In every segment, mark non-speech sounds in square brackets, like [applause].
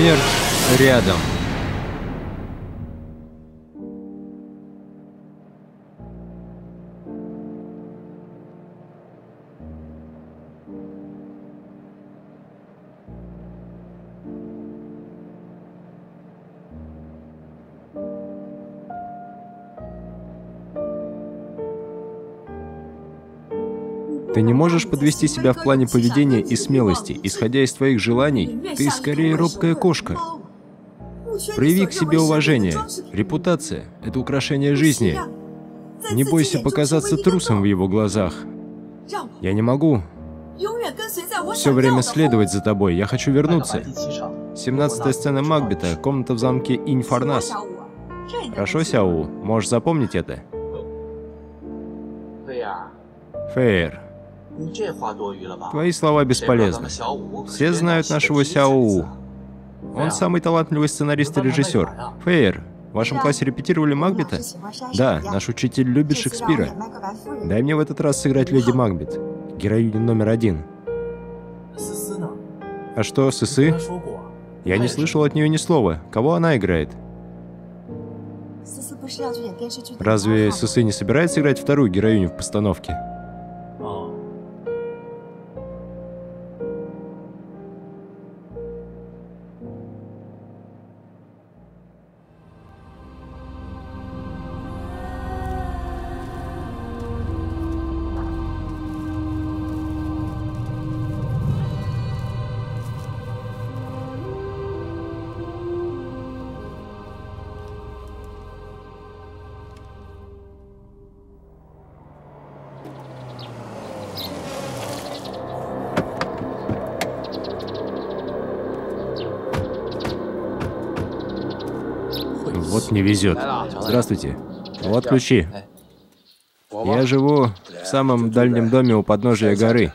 Смерть рядом. Ты не можешь подвести себя в плане поведения и смелости, исходя из твоих желаний? Ты скорее робкая кошка. Прояви к себе уважение. Репутация — это украшение жизни. Не бойся показаться трусом в его глазах. Я не могу все время следовать за тобой. Я хочу вернуться. 17 сцена Макбета, комната в замке Инфарнас. Хорошо, Сяу, можешь запомнить это? Фейер. Твои слова бесполезны. Все знают нашего Сяоу. Он самый талантливый сценарист и режиссер. Фейер, в вашем классе репетировали Макбета? Да, наш учитель любит Шекспира. Дай мне в этот раз сыграть Леди Макбет, героиню номер один. А что, Сысы? Я не слышал от нее ни слова. Кого она играет? Разве Сысы не собирается играть вторую героиню в постановке? Не везет. Здравствуйте. Вот ключи. Я живу в самом дальнем доме у подножия горы.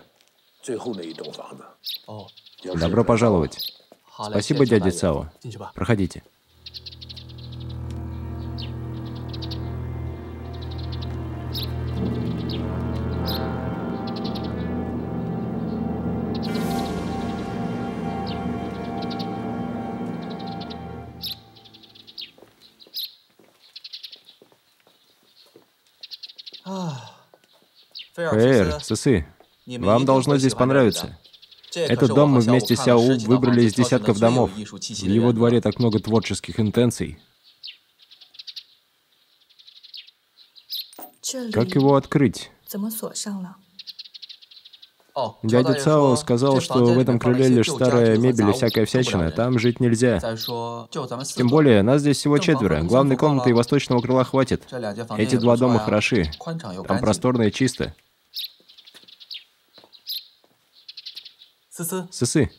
Добро пожаловать. Спасибо, дядя Цао. Проходите. Сысы, вам должно здесь понравиться. Этот дом мы вместе с Сяо выбрали из десятков домов. В его дворе так много творческих интенций. Как его открыть? Дядя Цао сказал, что в этом крыле лишь старая мебель и всякая всячина, там жить нельзя. Тем более, нас здесь всего четверо, главной комнаты и восточного крыла хватит. Эти два дома хороши, там просторно и чисто. Сысы. Мне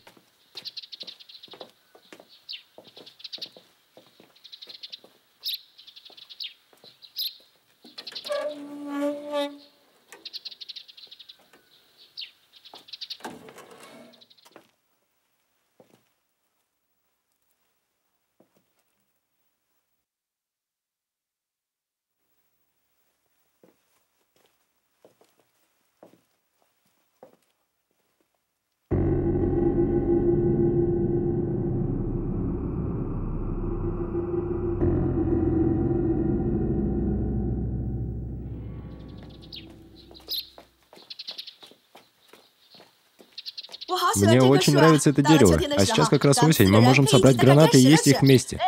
очень нравится это дерево. А сейчас как раз осень, мы можем собрать гранаты и есть их вместе.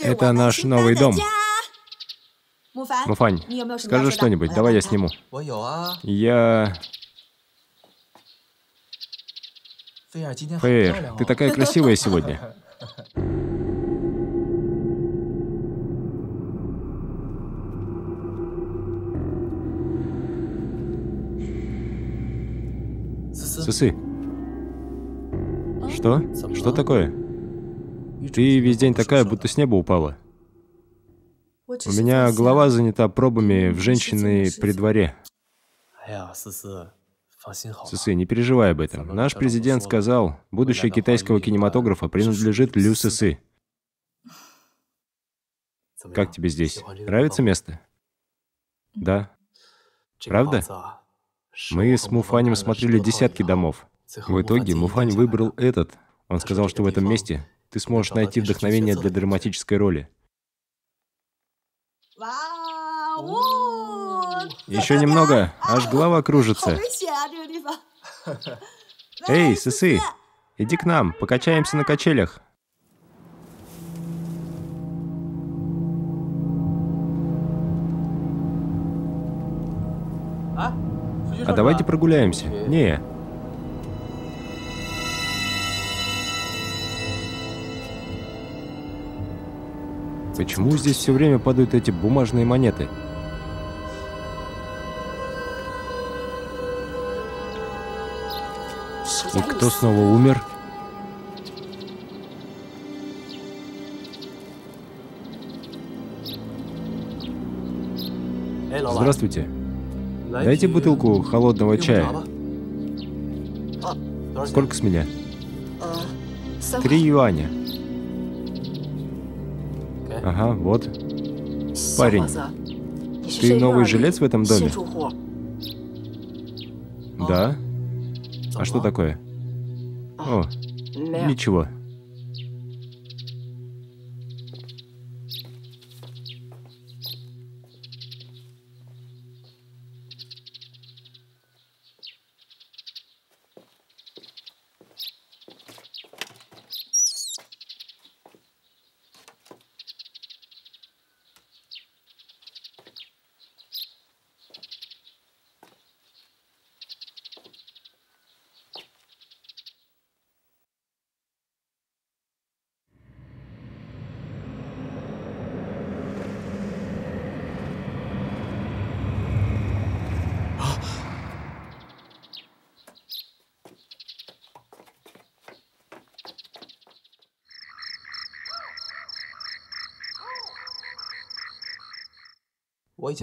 Это наш новый дом. Муфань, скажи что-нибудь, давай я сниму. Я... Фэйр, ты такая красивая сегодня. [laughs] Что? Что такое? Ты весь день такая, будто с неба упала. У меня голова занята пробами в женщины при дворе. Сысы, не переживай об этом. Наш президент сказал, будущее китайского кинематографа принадлежит Лю Сысы. Как тебе здесь? Нравится место? Да. Правда? Мы с Муфанем смотрели десятки домов. В итоге Муфань выбрал этот. Он сказал, что в этом месте ты сможешь найти вдохновение для драматической роли. Еще немного, аж голова кружится. [laughs] Эй, сысы, иди к нам, покачаемся на качелях. А давайте прогуляемся. Не. Почему здесь все время падают эти бумажные монеты? И кто снова умер? Здравствуйте. Дайте бутылку холодного чая. Сколько с меня? Три юаня. Ага, вот. Парень, ты новый жилец в этом доме? Да. А что такое? О, ничего.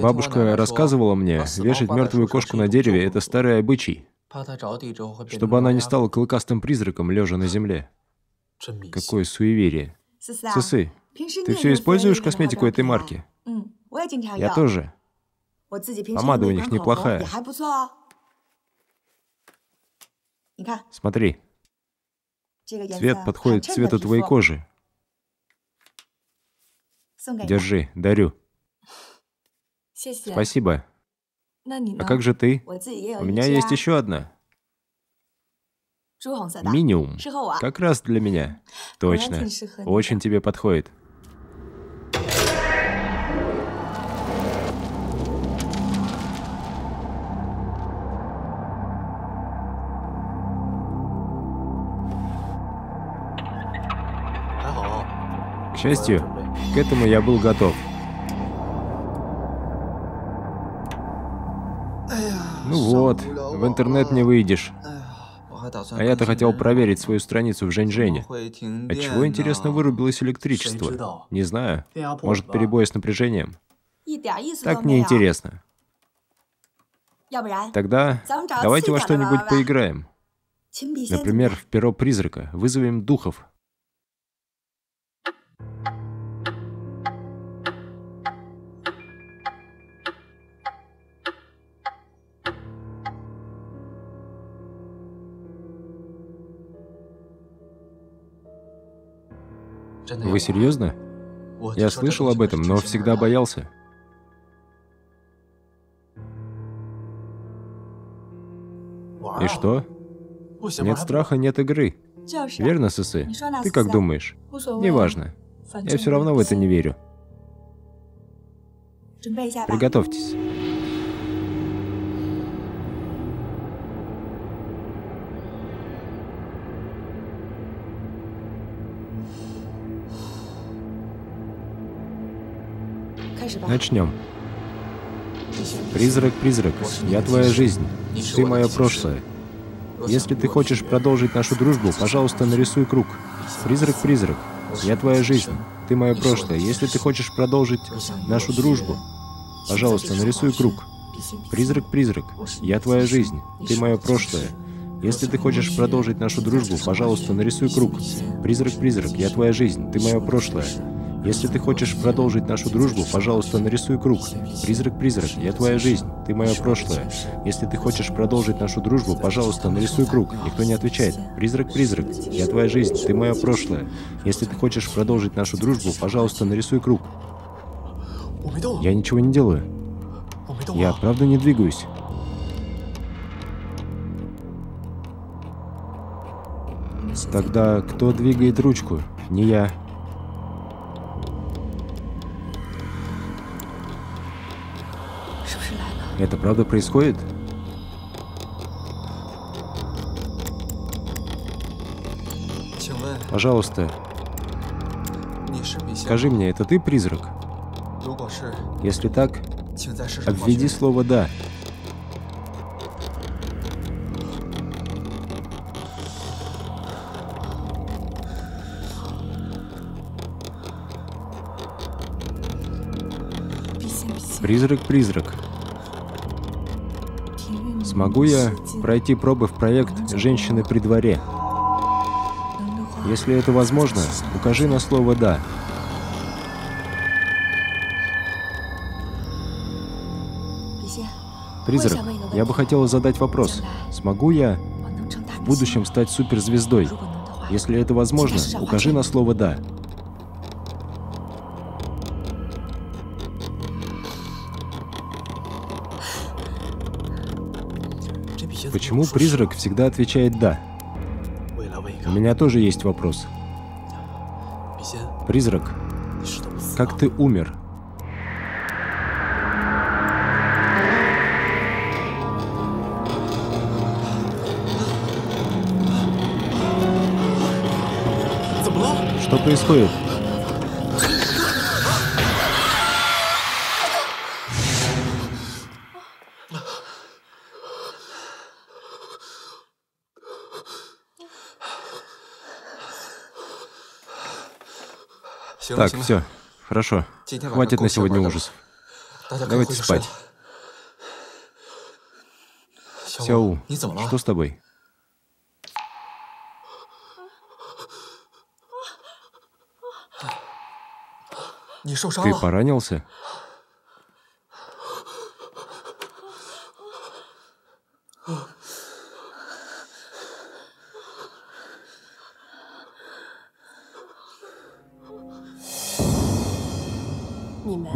Бабушка рассказывала мне, вешать мертвую кошку на дереве – это старый обычай, чтобы она не стала клыкастым призраком, лежа на земле. Какое суеверие. Сысы, ты все используешь косметику этой марки? Я тоже. Помада у них неплохая. Смотри. Цвет подходит к цвету твоей кожи. Держи, дарю. Спасибо. А как же ты? У меня есть еще одна. Минимум. Как раз для меня. Точно. Очень тебе подходит. К счастью, к этому я был готов. Ну вот, в интернет не выйдешь. А я-то хотел проверить свою страницу в Жень-Жене. Отчего, интересно, вырубилось электричество? Не знаю. Может, перебой с напряжением? Так неинтересно. Тогда давайте во что-нибудь поиграем. Например, в перо призрака. Вызовем духов. Вы серьезно? Я слышал об этом, но всегда боялся. И что? Нет страха, нет игры. Верно, Сысы? Ты как думаешь? Неважно. Я все равно в это не верю. Приготовьтесь. Начнем. Призрак, призрак, я твоя жизнь, ты мое прошлое. Если ты хочешь продолжить нашу дружбу, пожалуйста, нарисуй круг. Призрак, призрак, я твоя жизнь, ты мое прошлое. Если ты хочешь продолжить нашу дружбу, пожалуйста, нарисуй круг. Призрак, призрак, я твоя жизнь, ты мое прошлое. Если ты хочешь продолжить нашу дружбу, пожалуйста, нарисуй круг. Призрак, призрак, я твоя жизнь, ты мое прошлое. Если ты хочешь продолжить нашу дружбу, пожалуйста, нарисуй круг. Призрак, призрак, я твоя жизнь, ты мое прошлое. Если ты хочешь продолжить нашу дружбу, пожалуйста, нарисуй круг. Никто не отвечает. Призрак, призрак, я твоя жизнь, ты мое прошлое. Если ты хочешь продолжить нашу дружбу, пожалуйста, нарисуй круг. Я ничего не делаю. Я правда не двигаюсь. Тогда кто двигает ручку? Не я. Это правда происходит? Пожалуйста, скажи мне, это ты призрак? Если так, обведи слово «да». Призрак, призрак. Смогу я пройти пробы в проект «Женщины при дворе»? Если это возможно, укажи на слово «да». Призрак, я бы хотела задать вопрос. Смогу я в будущем стать суперзвездой? Если это возможно, укажи на слово «да». Почему призрак всегда отвечает «да»? У меня тоже есть вопрос. Призрак, как ты умер? Что происходит? Так, все. Хорошо. Хватит на сегодня ужасов. Давайте спать. Сяу, что с тобой? Ты поранился?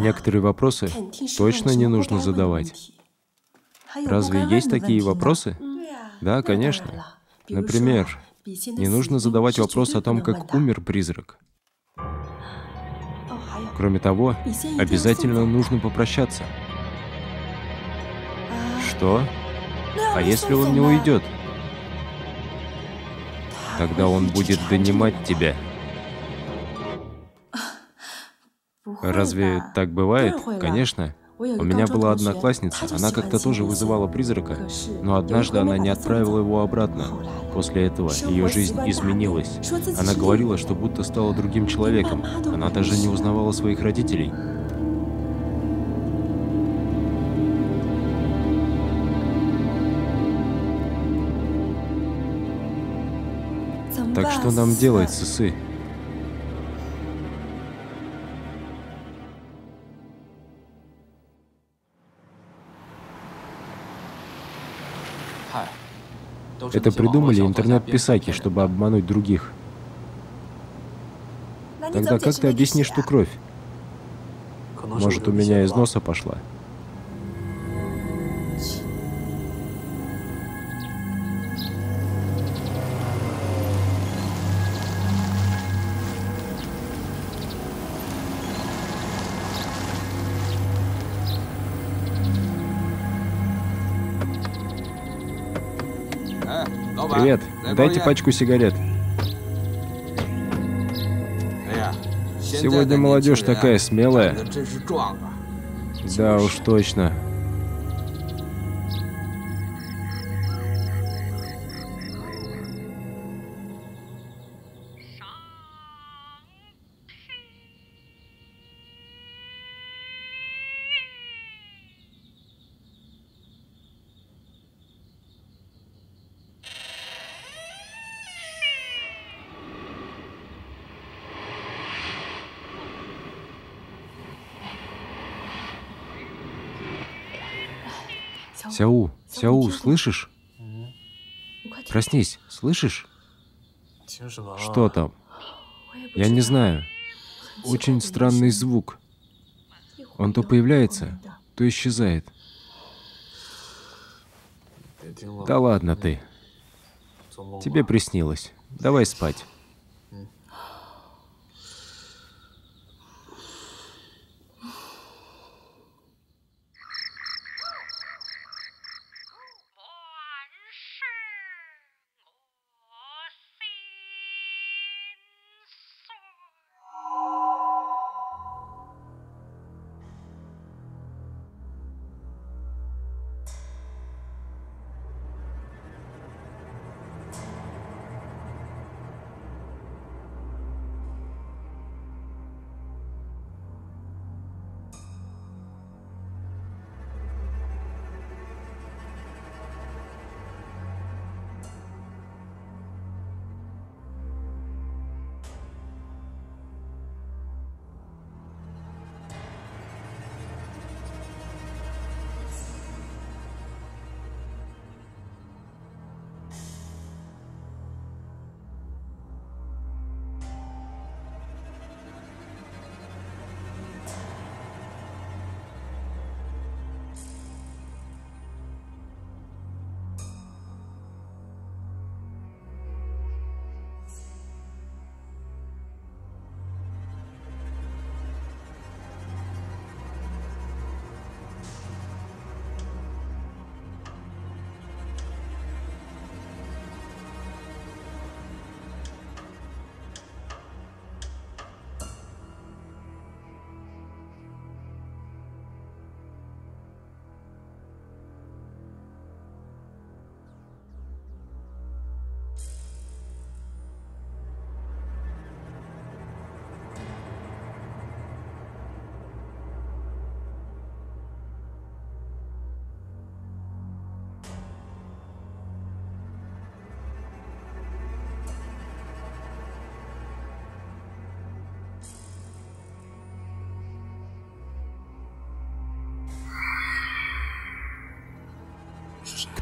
Некоторые вопросы точно не нужно задавать. Разве есть такие вопросы? Да, конечно. Например, не нужно задавать вопрос о том, как умер призрак. Кроме того, обязательно нужно попрощаться. Что? А если он не уйдет? Тогда он будет донимать тебя. Разве так бывает? Конечно. У меня была одноклассница, она как-то тоже вызывала призрака, но однажды она не отправила его обратно. После этого ее жизнь изменилась. Она говорила, что будто стала другим человеком. Она даже не узнавала своих родителей. Так что нам делать, Сысы? Это придумали интернет-писаки, чтобы обмануть других. Тогда как ты объяснишь ту кровь? Может, у меня из носа пошла? Дайте пачку сигарет. Сегодня молодежь такая смелая. Да уж точно. Слышишь? Проснись, слышишь? Что там? Я не знаю. Очень странный звук. Он то появляется, то исчезает. Да ладно ты. Тебе приснилось. Давай спать.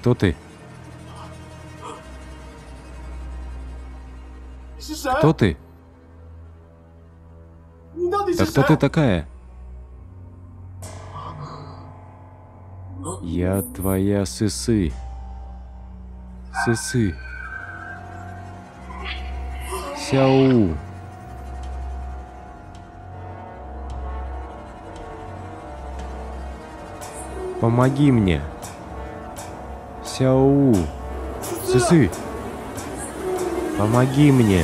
Кто ты? Кто ты? Да кто ты такая? Я твоя сысы. Сысы. Сяу. Помоги мне. Сяу. Сысы. Помоги мне.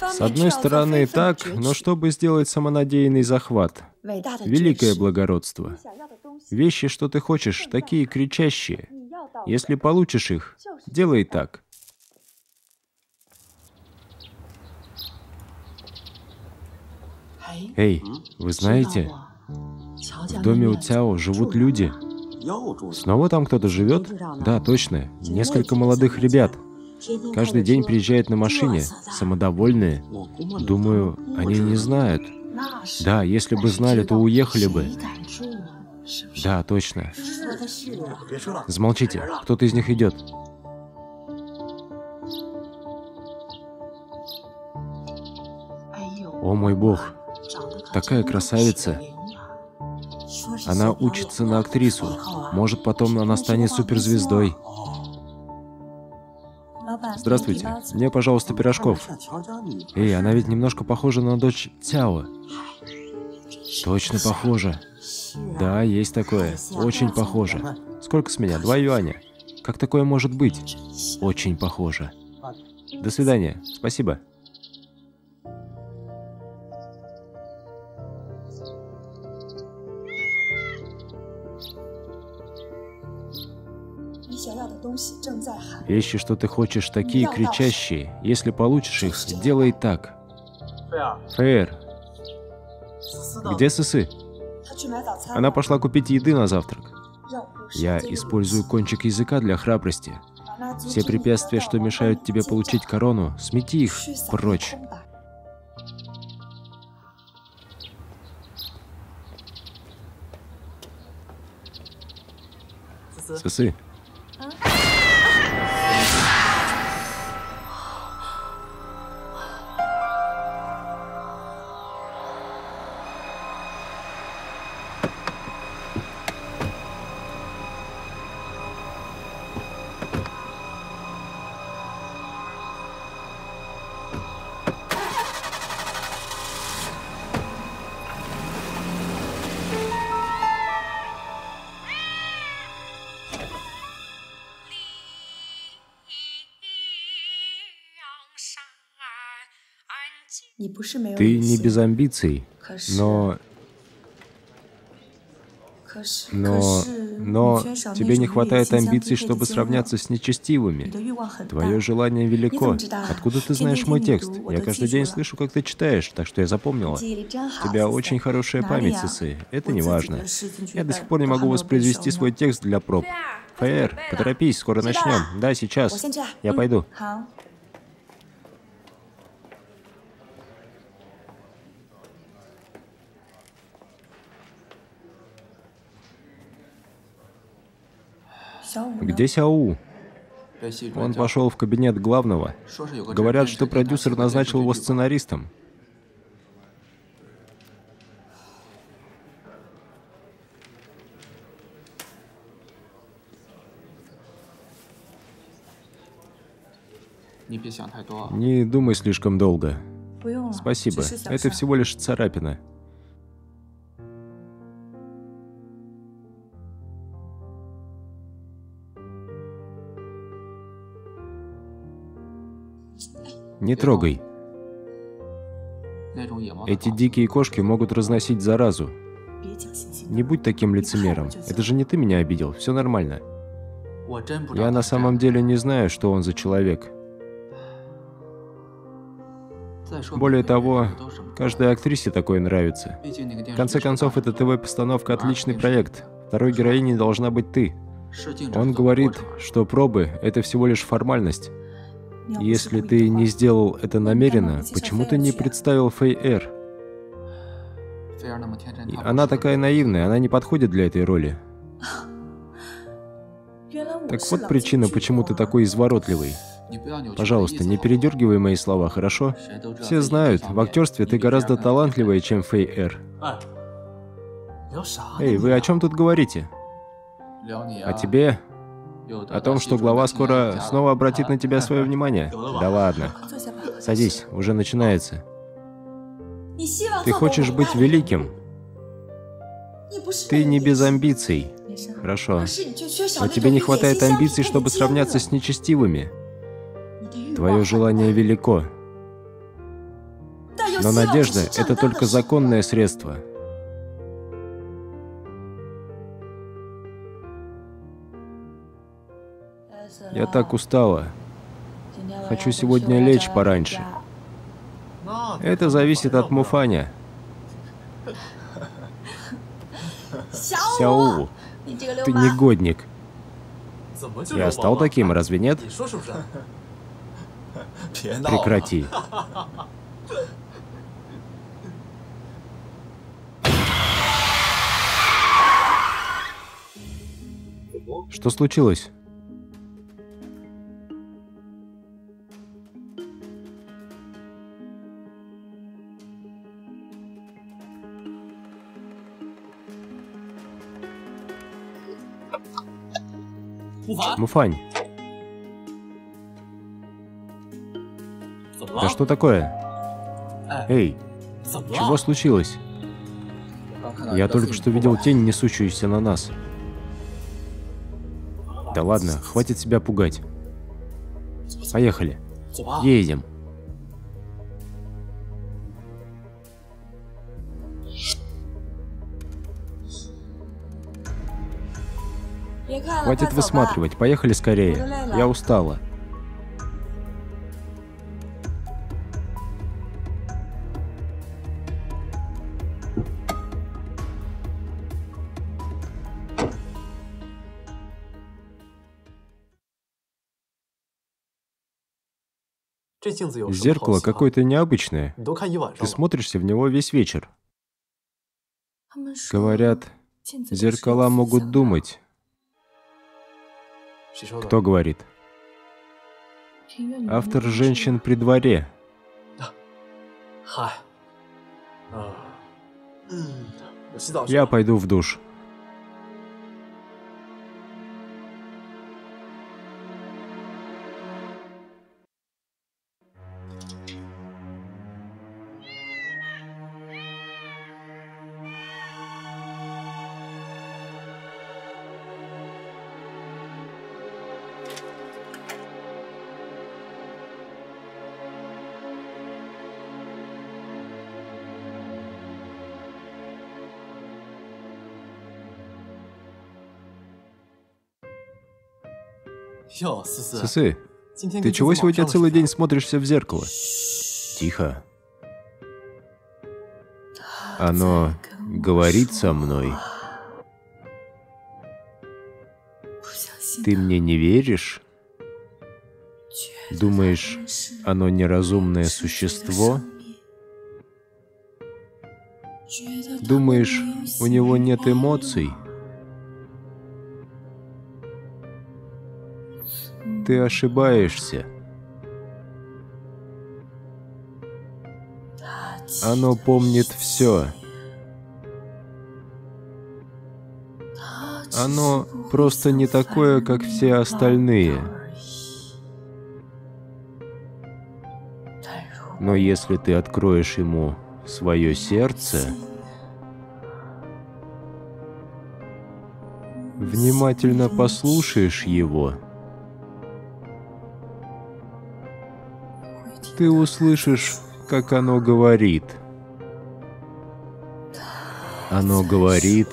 С одной стороны так, но чтобы сделать самонадеянный захват? Великое благородство. Вещи, что ты хочешь, такие кричащие. Если получишь их, делай так. Эй, вы знаете, в доме у Цяо живут люди. Снова там кто-то живет? Да, точно. Несколько молодых ребят. Каждый день приезжают на машине, самодовольные. Думаю, они не знают. Да, если бы знали, то уехали бы. Да, точно. Замолчите, кто-то из них идет. О мой бог, такая красавица. Она учится на актрису. Может, потом она станет суперзвездой. Здравствуйте. Мне, пожалуйста, пирожков. Эй, она ведь немножко похожа на дочь Цяо. Точно похожа. Да, есть такое. Очень похоже. Сколько с меня? Два юаня. Как такое может быть? Очень похоже. До свидания. Спасибо. Вещи, что ты хочешь, такие кричащие. Если получишь их, сделай так. Фэйр. Где Сысы? Она пошла купить еды на завтрак. Я использую кончик языка для храбрости. Все препятствия, что мешают тебе получить корону, смети их прочь. Сысы. Ты не без амбиций, но... Но... Но тебе не хватает амбиций, чтобы сравняться с нечестивыми. Твое желание велико. Откуда ты знаешь мой текст? Я каждый день слышу, как ты читаешь, так что я запомнила. У тебя очень хорошая память, Сысы. Это не важно. Я до сих пор не могу воспроизвести свой текст для проб. Фаер, поторопись, скоро начнем. Да, сейчас. Я пойду. Где Сяу? Он пошел в кабинет главного. Говорят, что продюсер назначил его сценаристом. Не думай слишком долго. Спасибо. Это всего лишь царапина. Не трогай. Эти дикие кошки могут разносить заразу. Не будь таким лицемером. Это же не ты меня обидел. Все нормально. Я на самом деле не знаю, что он за человек. Более того, каждой актрисе такое нравится. В конце концов, эта ТВ-постановка отличный проект. Второй героиней должна быть ты. Он говорит, что пробы — это всего лишь формальность. Если ты не сделал это намеренно, почему ты не представил Фэй Эр? Она такая наивная, она не подходит для этой роли. [laughs] Так вот причина, почему ты такой изворотливый. Пожалуйста, не передергивай мои слова, хорошо? Все знают, в актерстве ты гораздо талантливее, чем Фэй Эр. Эй, вы о чем тут говорите? О тебе? О том, что глава скоро снова обратит на тебя свое внимание? Да ладно. Садись, уже начинается. Ты хочешь быть великим? Ты не без амбиций. Хорошо. Но тебе не хватает амбиций, чтобы сравняться с нечестивыми. Твое желание велико. Но надежда — это только законное средство. Я так устала. Хочу сегодня лечь пораньше. Это зависит от Муфаня. Сяу, ты негодник. Я стал таким, разве нет? Прекрати. Что случилось? Муфань. Да что такое? Эй, чего случилось? Я только что видел тень, несущуюся на нас. Да ладно, хватит себя пугать. Поехали. Едем. Хватит высматривать, поехали скорее. Я устала. Зеркало какое-то необычное. Ты смотришься в него весь вечер. Говорят, зеркала могут думать. Кто говорит? Автор «Женщин при дворе». Я пойду в душ. Йо, Сысы, ты чего сегодня целый день смотришься в зеркало? Тихо. Оно говорит со мной. Ты мне не веришь? Думаешь, оно неразумное существо? Думаешь, у него нет эмоций? Ты ошибаешься. Оно помнит все. Оно просто не такое, как все остальные. Но если ты откроешь ему свое сердце, внимательно послушаешь его, ты услышишь, как оно говорит. Оно говорит...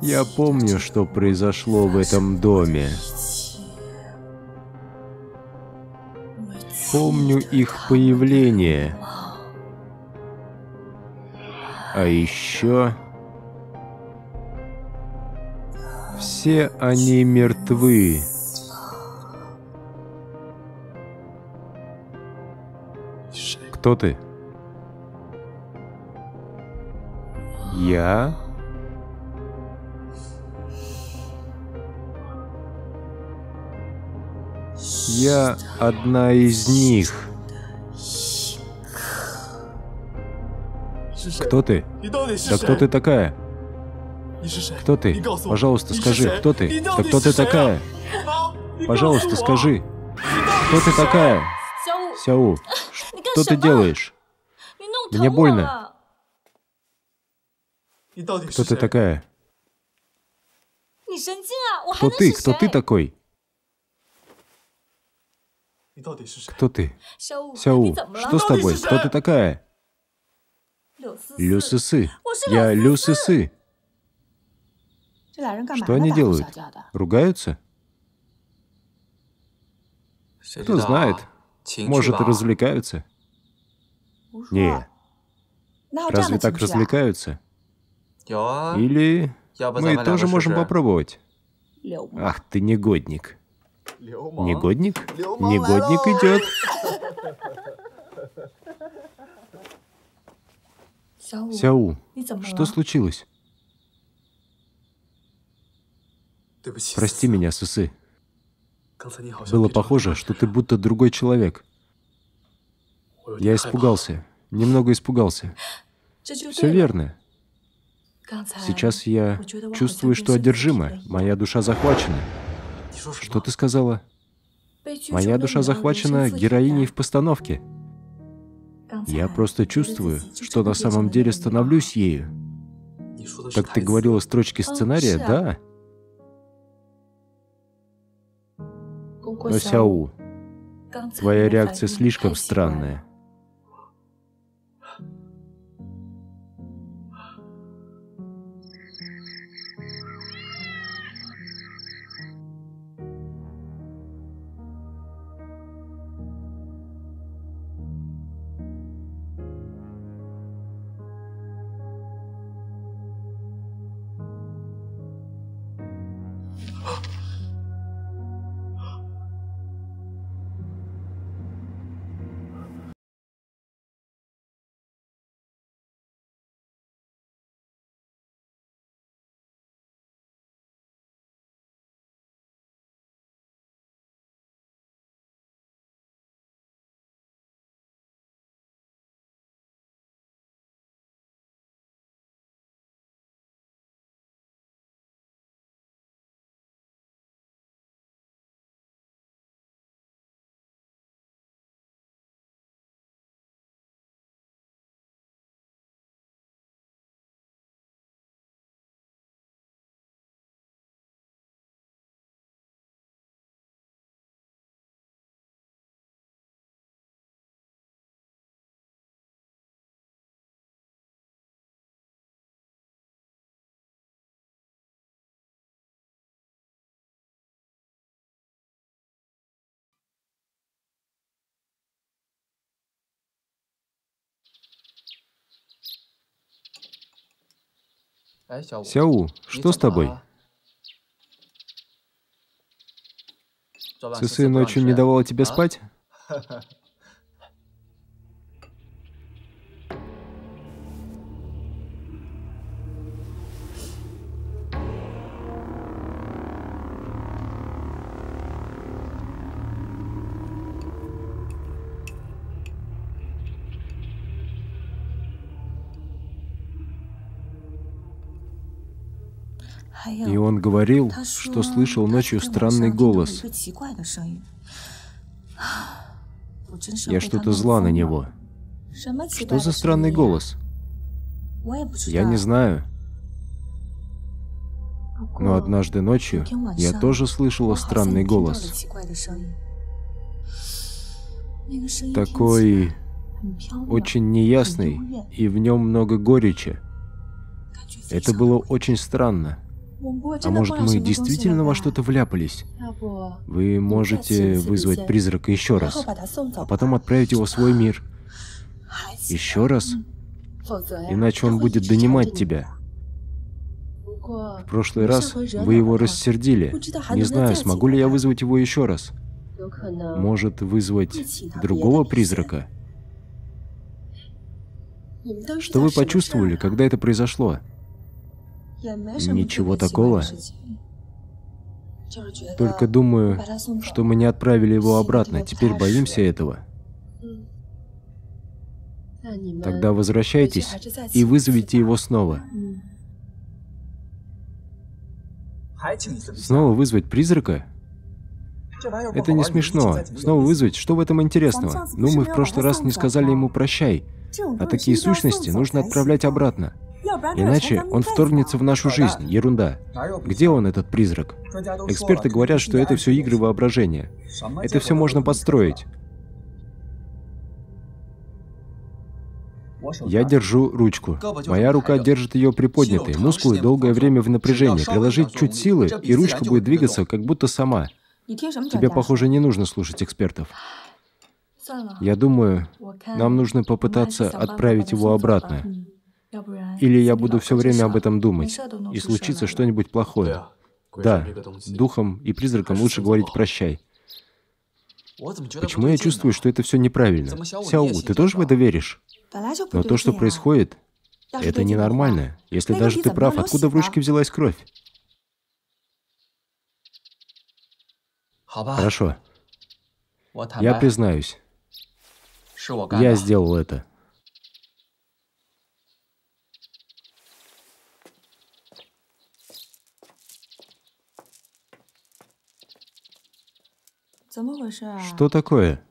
Я помню, что произошло в этом доме. Помню их появление. А еще... Все они мертвы. Кто ты? Я? Я одна из них. Кто ты? Да кто ты такая? Кто ты? Пожалуйста, скажи, кто ты? Да кто ты такая? Пожалуйста, скажи. Кто ты такая? Сяу. Что ты делаешь? Мне больно. Кто ты такая? Кто ты? Кто ты такой? Кто ты? Сяу, что с тобой? Кто ты такая? Лю Сы Сы. Я Лю Сы Сы. Что они делают? Ругаются? Кто знает? Может, развлекаются? Не. Разве так развлекаются? Или мы тоже можем попробовать? Ах ты негодник. Негодник? Негодник идет. Сяу, что случилось? Прости меня, Сусы. Было похоже, что ты будто другой человек. Я испугался, немного испугался. Все верно. Сейчас я чувствую, что одержима, моя душа захвачена. Что ты сказала? Моя душа захвачена героиней в постановке. Я просто чувствую, что на самом деле становлюсь ею. Так ты говорила строчки сценария, да? Но, Сяу, твоя реакция слишком странная. Сяу, что с тобой? Цысы ночью не давала тебе спать? [laughs] он говорил, что слышал ночью странный голос. Я что-то зла на него. Что за странный голос? Я не знаю. Но однажды ночью я тоже слышала странный голос. Такой очень неясный, и в нем много горечи. Это было очень странно. А может, мы действительно во что-то вляпались? Вы можете вызвать призрака еще раз, а потом отправить его в свой мир. Еще раз? Иначе он будет донимать тебя. В прошлый раз вы его рассердили. Не знаю, смогу ли я вызвать его еще раз. Может, вызвать другого призрака? Что вы почувствовали, когда это произошло? Ничего такого. Только думаю, что мы не отправили его обратно. Теперь боимся этого. Тогда возвращайтесь и вызовите его снова. Снова вызвать призрака? Это не смешно. Снова вызвать? Что в этом интересного? Ну, мы в прошлый раз не сказали ему «прощай». А такие сущности нужно отправлять обратно. Иначе он вторгнется в нашу жизнь. Ерунда. Где он, этот призрак? Эксперты говорят, что это все игры воображения. Это все можно подстроить. Я держу ручку. Моя рука держит ее приподнятой. Мускулы долгое время в напряжении. Приложить чуть силы, и ручка будет двигаться, как будто сама. Тебе, похоже, не нужно слушать экспертов. Я думаю, нам нужно попытаться отправить его обратно. Или я буду все время об этом думать, и случится что-нибудь плохое. Да, духом и призракам лучше говорить «прощай». Почему я чувствую, что это все неправильно? Сяо, ты тоже в это веришь? Но то, что происходит, это ненормально. Если даже ты прав, откуда в ручке взялась кровь? Хорошо. Я признаюсь. Я сделал это. Что такое?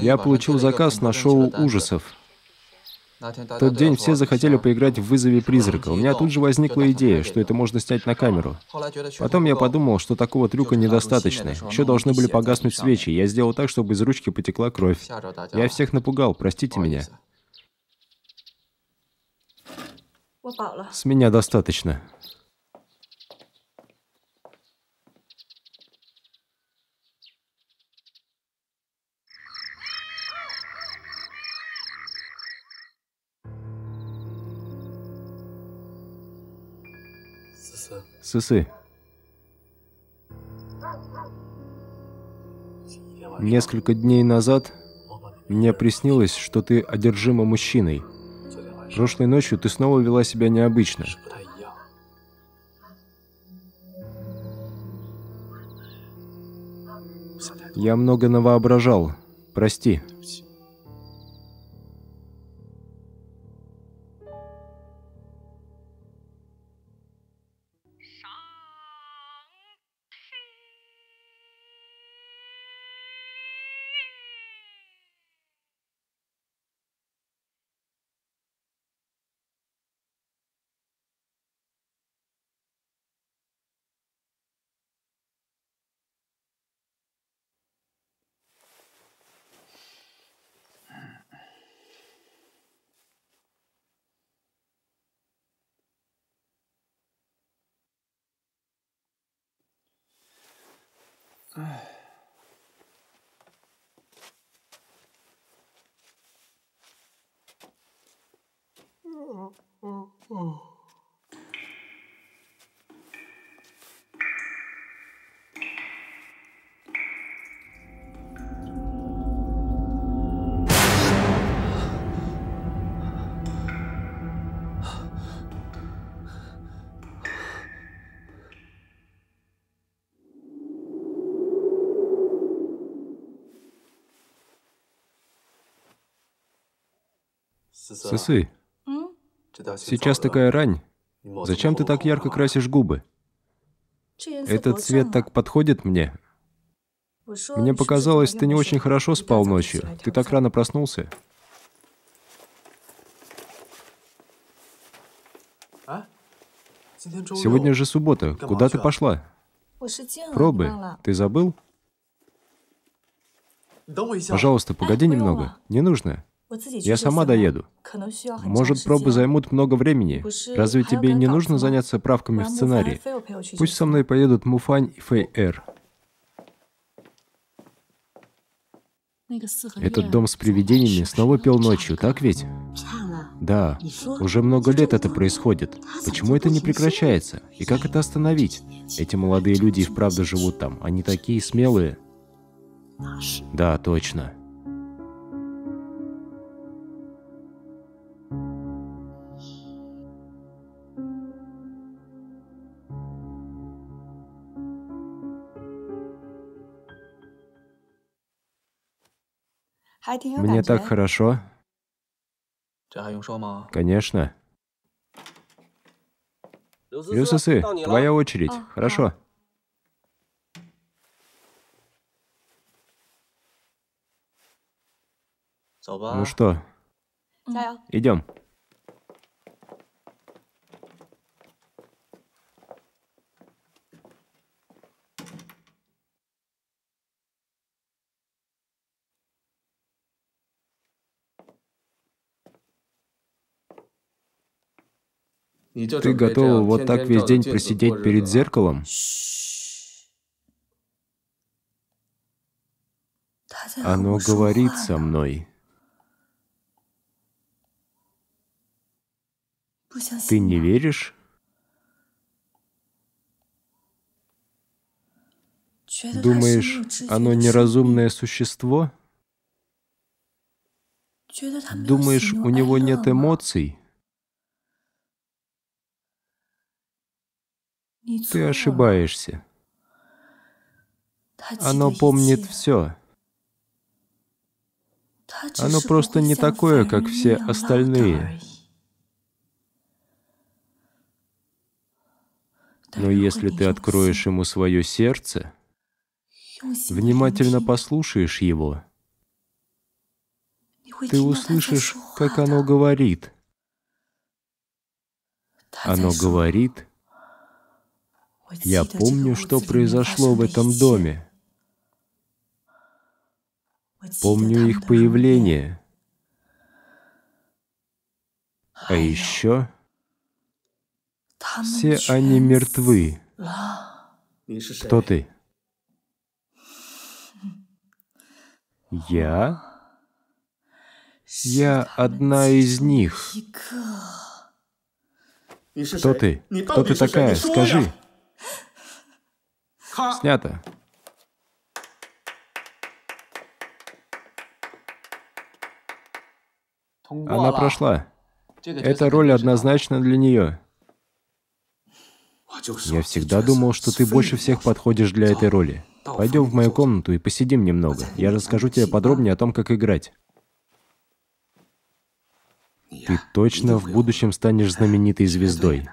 Я получил заказ на шоу ужасов. В тот день все захотели поиграть в «Вызови призрака». У меня тут же возникла идея, что это можно снять на камеру. Потом я подумал, что такого трюка недостаточно. Еще должны были погаснуть свечи. Я сделал так, чтобы из ручки потекла кровь. Я всех напугал, простите меня. С меня достаточно. Сысы. Несколько дней назад мне приснилось, что ты одержима мужчиной. Прошлой ночью ты снова вела себя необычно. Я много навоображал. Прости. うん。Сысы, сейчас такая рань. Зачем ты так ярко красишь губы? Этот цвет так подходит мне. Мне показалось, ты не очень хорошо спал ночью. Ты так рано проснулся. Сегодня же суббота. Куда ты пошла? Пробы. Ты забыл? Пожалуйста, погоди немного. Не нужно. Я сама доеду. Может, пробы займут много времени. Разве тебе не нужно заняться правками в сценарии? Пусть со мной поедут Муфань и Фэй Эр. Этот дом с привидениями снова пел ночью, так ведь? Да, уже много лет это происходит. Почему это не прекращается? И как это остановить? Эти молодые люди и вправду живут там. Они такие смелые. Да, точно. Мне так хорошо. Конечно. Юсусы, твоя очередь. А, хорошо. Ну что, идем. Ты готова вот так весь день просидеть перед зеркалом? Оно говорит со мной. Ты не веришь? Думаешь, оно неразумное существо? Думаешь, у него нет эмоций? Ты ошибаешься. Оно помнит все. Оно просто не такое, как все остальные. Но если ты откроешь ему свое сердце, внимательно послушаешь его, ты услышишь, как оно говорит. Оно говорит, я помню, что произошло в этом доме. Помню их появление. А еще все они мертвы. Кто ты? Я? Я одна из них. Кто ты? Кто ты такая? Скажи. Снято. Она прошла. Эта роль однозначно для нее. Я всегда думал, что ты больше всех подходишь для этой роли. Пойдем в мою комнату и посидим немного. Я расскажу тебе подробнее о том, как играть. Ты точно в будущем станешь знаменитой звездой.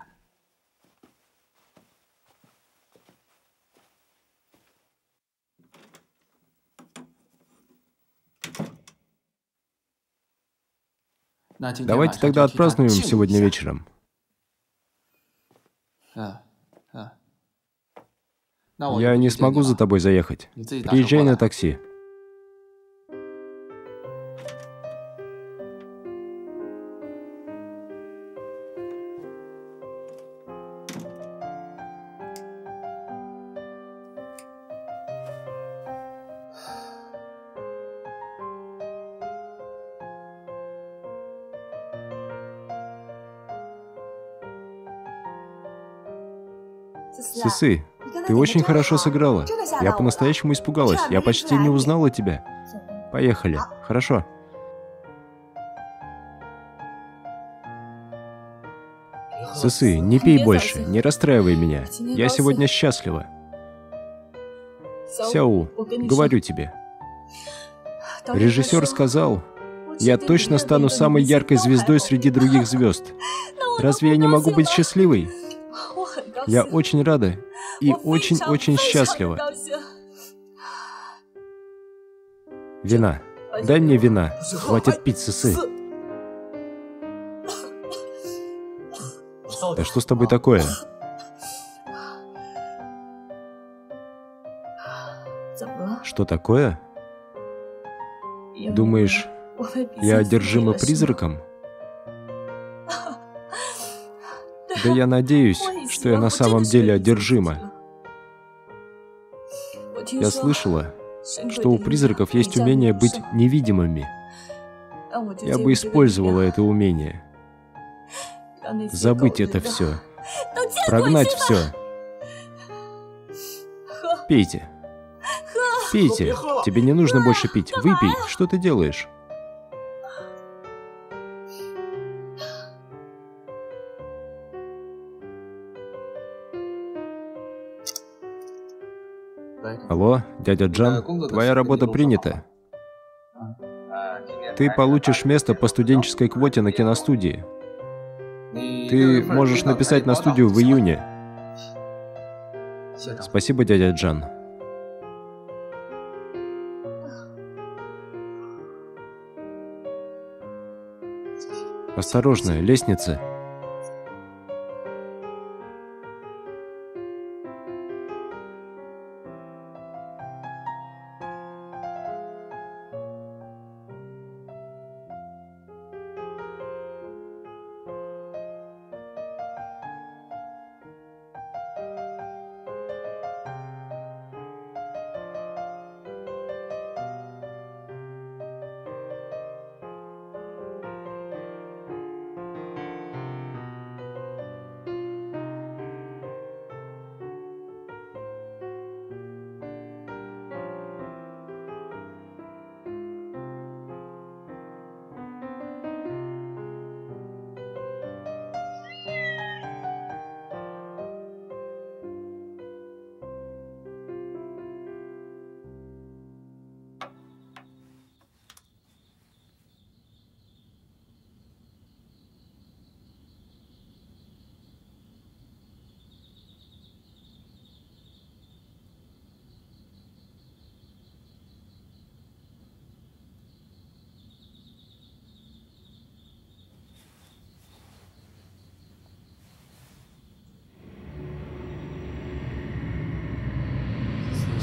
Давайте тогда отпразднуем сегодня вечером. Я не смогу за тобой заехать. Приезжай на такси. Сысы, ты очень хорошо сыграла. Я по-настоящему испугалась. Я почти не узнала тебя. Поехали. Хорошо. Сысы, не пей больше, не расстраивай меня. Я сегодня счастлива. Сяу, говорю тебе. Режиссер сказал, я точно стану самой яркой звездой среди других звезд. Разве я не могу быть счастливой? Я очень рада и очень-очень счастлива. Вина. Дай мне вина. Хватит пить сысы. Да что с тобой такое? Что такое? Думаешь, я одержима призраком? [laughs] Да я надеюсь, что я на самом деле одержима. Я слышала, что у призраков есть умение быть невидимыми. Я бы использовала это умение. Забыть это все. Прогнать все. Пейте. Пейте. Тебе не нужно больше пить. Выпей. Что ты делаешь? Алло, дядя Джан, твоя работа принята. Ты получишь место по студенческой квоте на киностудии. Ты можешь написать на студию в июне. Спасибо, дядя Джан. Осторожно, лестница.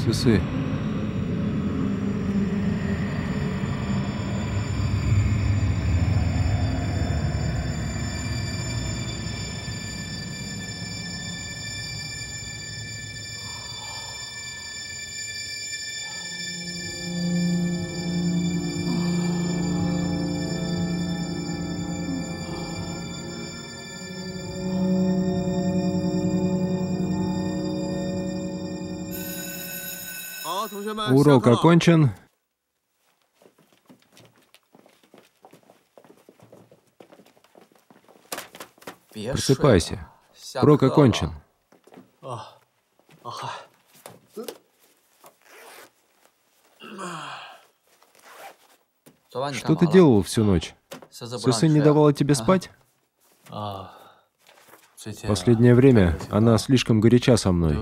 Сысы. Урок окончен. Просыпайся. Урок окончен. Что ты делал всю ночь? Сысы не давала тебе спать? Последнее время она слишком горяча со мной.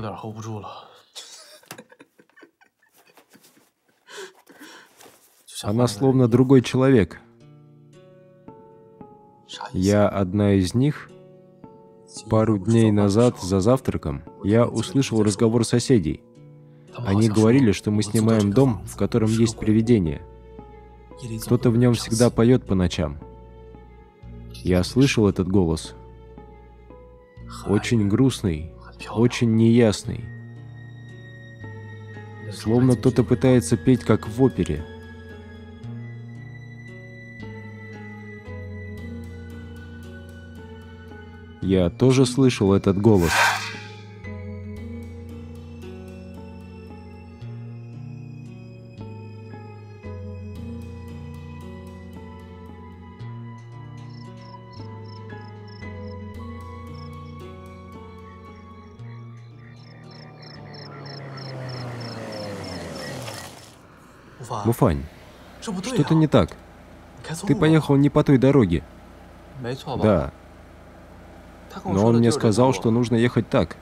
Она словно другой человек. Я одна из них. Пару дней назад за завтраком я услышал разговор соседей. Они говорили, что мы снимаем дом, в котором есть привидение. Кто-то в нем всегда поет по ночам. Я слышал этот голос. Очень грустный, очень неясный. Словно кто-то пытается петь, как в опере. Я тоже слышал этот голос. Муфань, что-то не так. Ты поехал не по той дороге. Да, но он мне сказал, что нужно ехать так.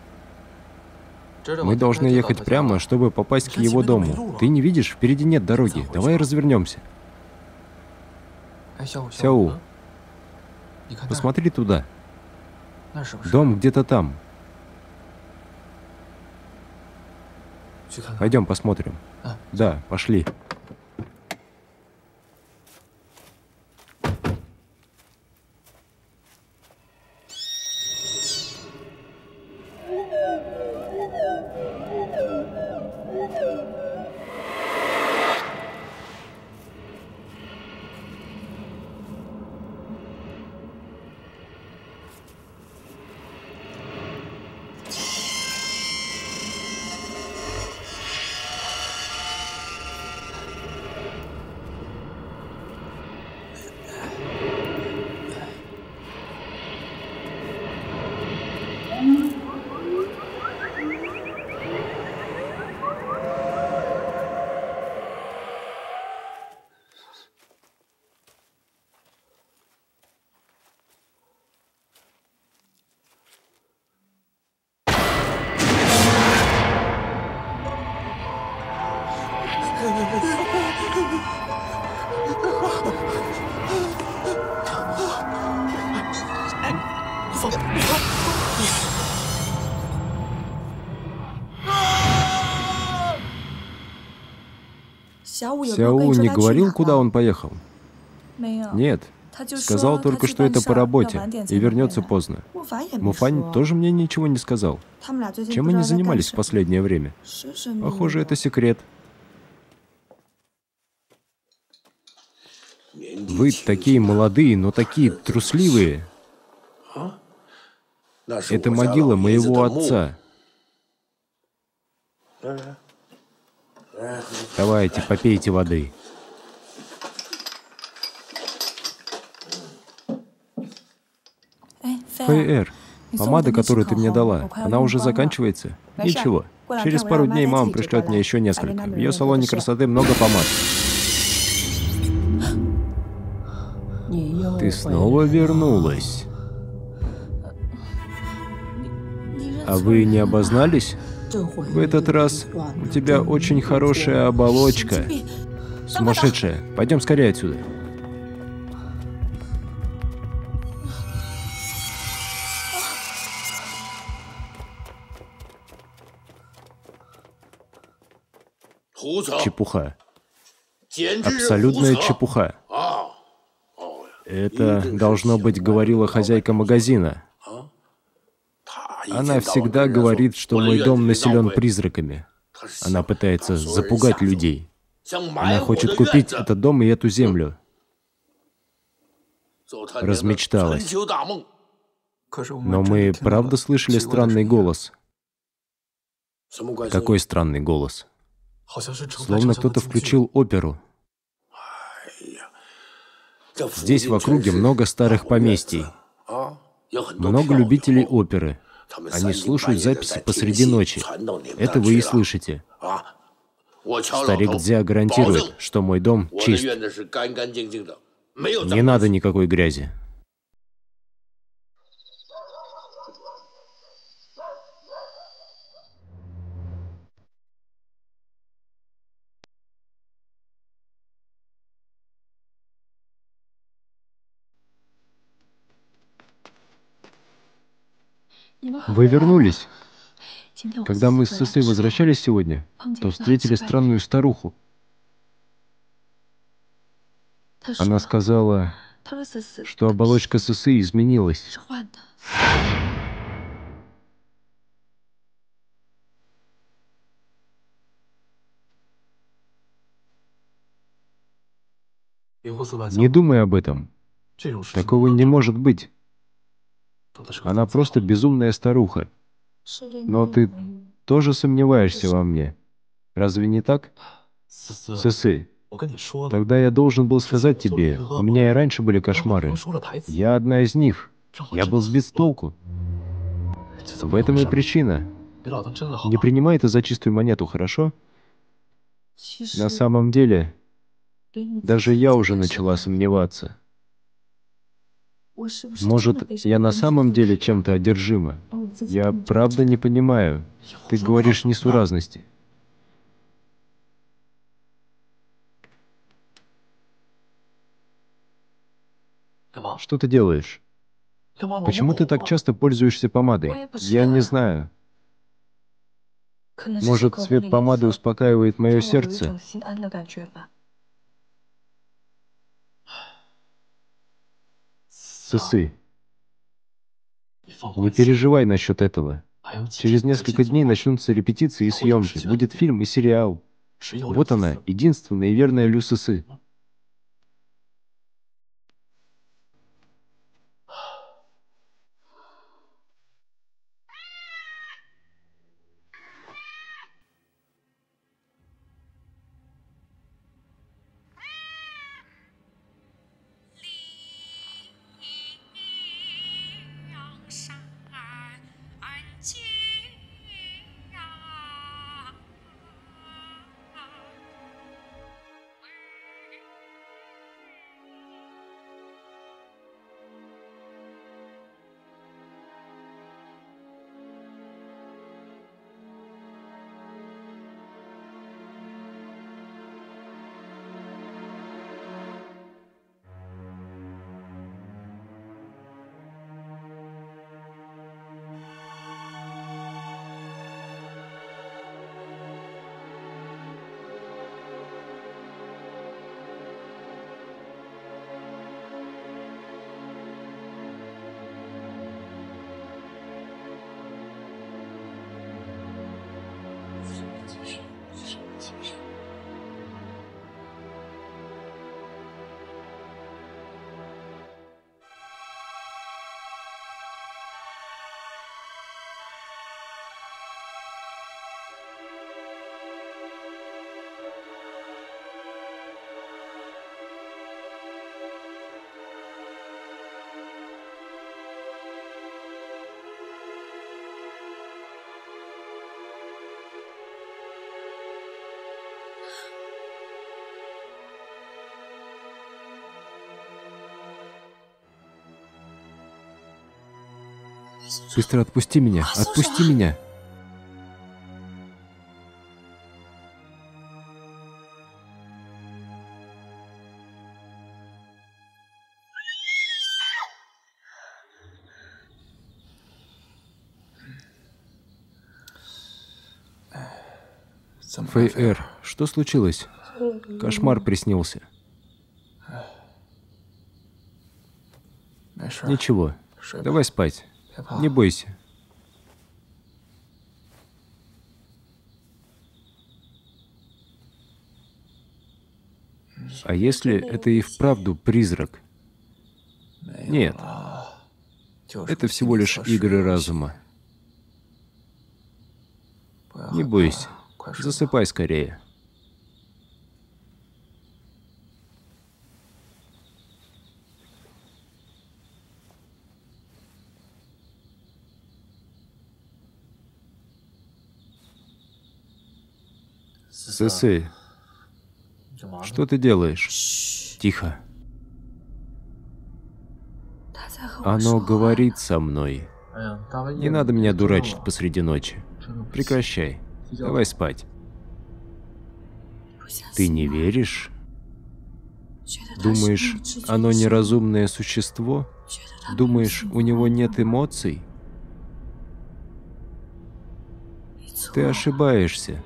Мы должны ехать прямо, чтобы попасть к его дому. Ты не видишь, впереди нет дороги. Давай развернемся. Сяу, посмотри туда. Дом где-то там. Пойдем посмотрим. Да, пошли. Сяо не говорил, куда он поехал? Нет. Сказал только, что это по работе и вернется поздно. Муфань тоже мне ничего не сказал. Чем они занимались в последнее время? Похоже, это секрет. Вы такие молодые, но такие трусливые. Это могила моего отца. Э, Давайте, попейте воды. ФР, помада, которую ты мне дала, она уже заканчивается? Ничего. Через пару дней мама пришлет мне еще несколько. В ее салоне красоты много помад. Ты снова вернулась. А вы не обознались? В этот раз у тебя очень хорошая оболочка. Сумасшедшая. Пойдем скорее отсюда. Чепуха. Абсолютная чепуха. Это, должно быть, говорила хозяйка магазина. Она всегда говорит, что мой дом населен призраками. Она пытается запугать людей. Она хочет купить этот дом и эту землю. Размечталась. Но мы правда слышали странный голос. Какой странный голос? Словно кто-то включил оперу. Здесь в округе много старых поместий. Много любителей оперы. Они слушают записи посреди ночи. Это вы и слышите. Старик Дзя гарантирует, что мой дом чист. Не надо никакой грязи. Вы вернулись. Когда мы с Сесой возвращались сегодня, то встретили странную старуху. Она сказала, что оболочка Сесы изменилась. Не думай об этом. Такого не может быть. Она просто безумная старуха. Но ты тоже сомневаешься во мне. Разве не так? Сысы, тогда я должен был сказать тебе, у меня и раньше были кошмары. Я одна из них. Я был сбит с толку. В этом и причина. Не принимай это за чистую монету, хорошо? На самом деле, даже я уже начала сомневаться. Может, я на самом деле чем-то одержима? Я правда не понимаю. Ты говоришь несуразности. Что ты делаешь? Почему ты так часто пользуешься помадой? Я не знаю. Может, цвет помады успокаивает мое сердце? Сысы, не переживай насчет этого. Через несколько дней начнутся репетиции и съемки. Будет фильм и сериал. Вот она, единственная и верная Лю Сысы. Быстро отпусти меня, отпусти меня. Фэй Эр, что случилось? Кошмар приснился. Ничего, давай спать. Не бойся. А если это и вправду призрак? Нет. Это всего лишь игры разума. Не бойся. Засыпай скорее. Сысы, что ты делаешь? Тихо. Оно говорит со мной. Не надо меня дурачить посреди ночи. Прекращай. Давай спать. Ты не веришь? Думаешь, оно неразумное существо? Думаешь, у него нет эмоций? Ты ошибаешься.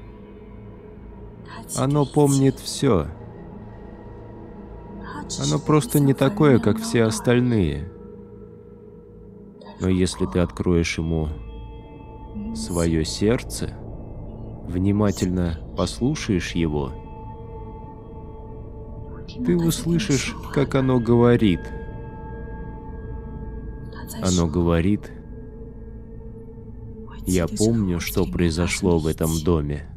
Оно помнит все. Оно просто не такое, как все остальные. Но если ты откроешь ему свое сердце, внимательно послушаешь его, ты услышишь, как оно говорит. Оно говорит, «Я помню, что произошло в этом доме».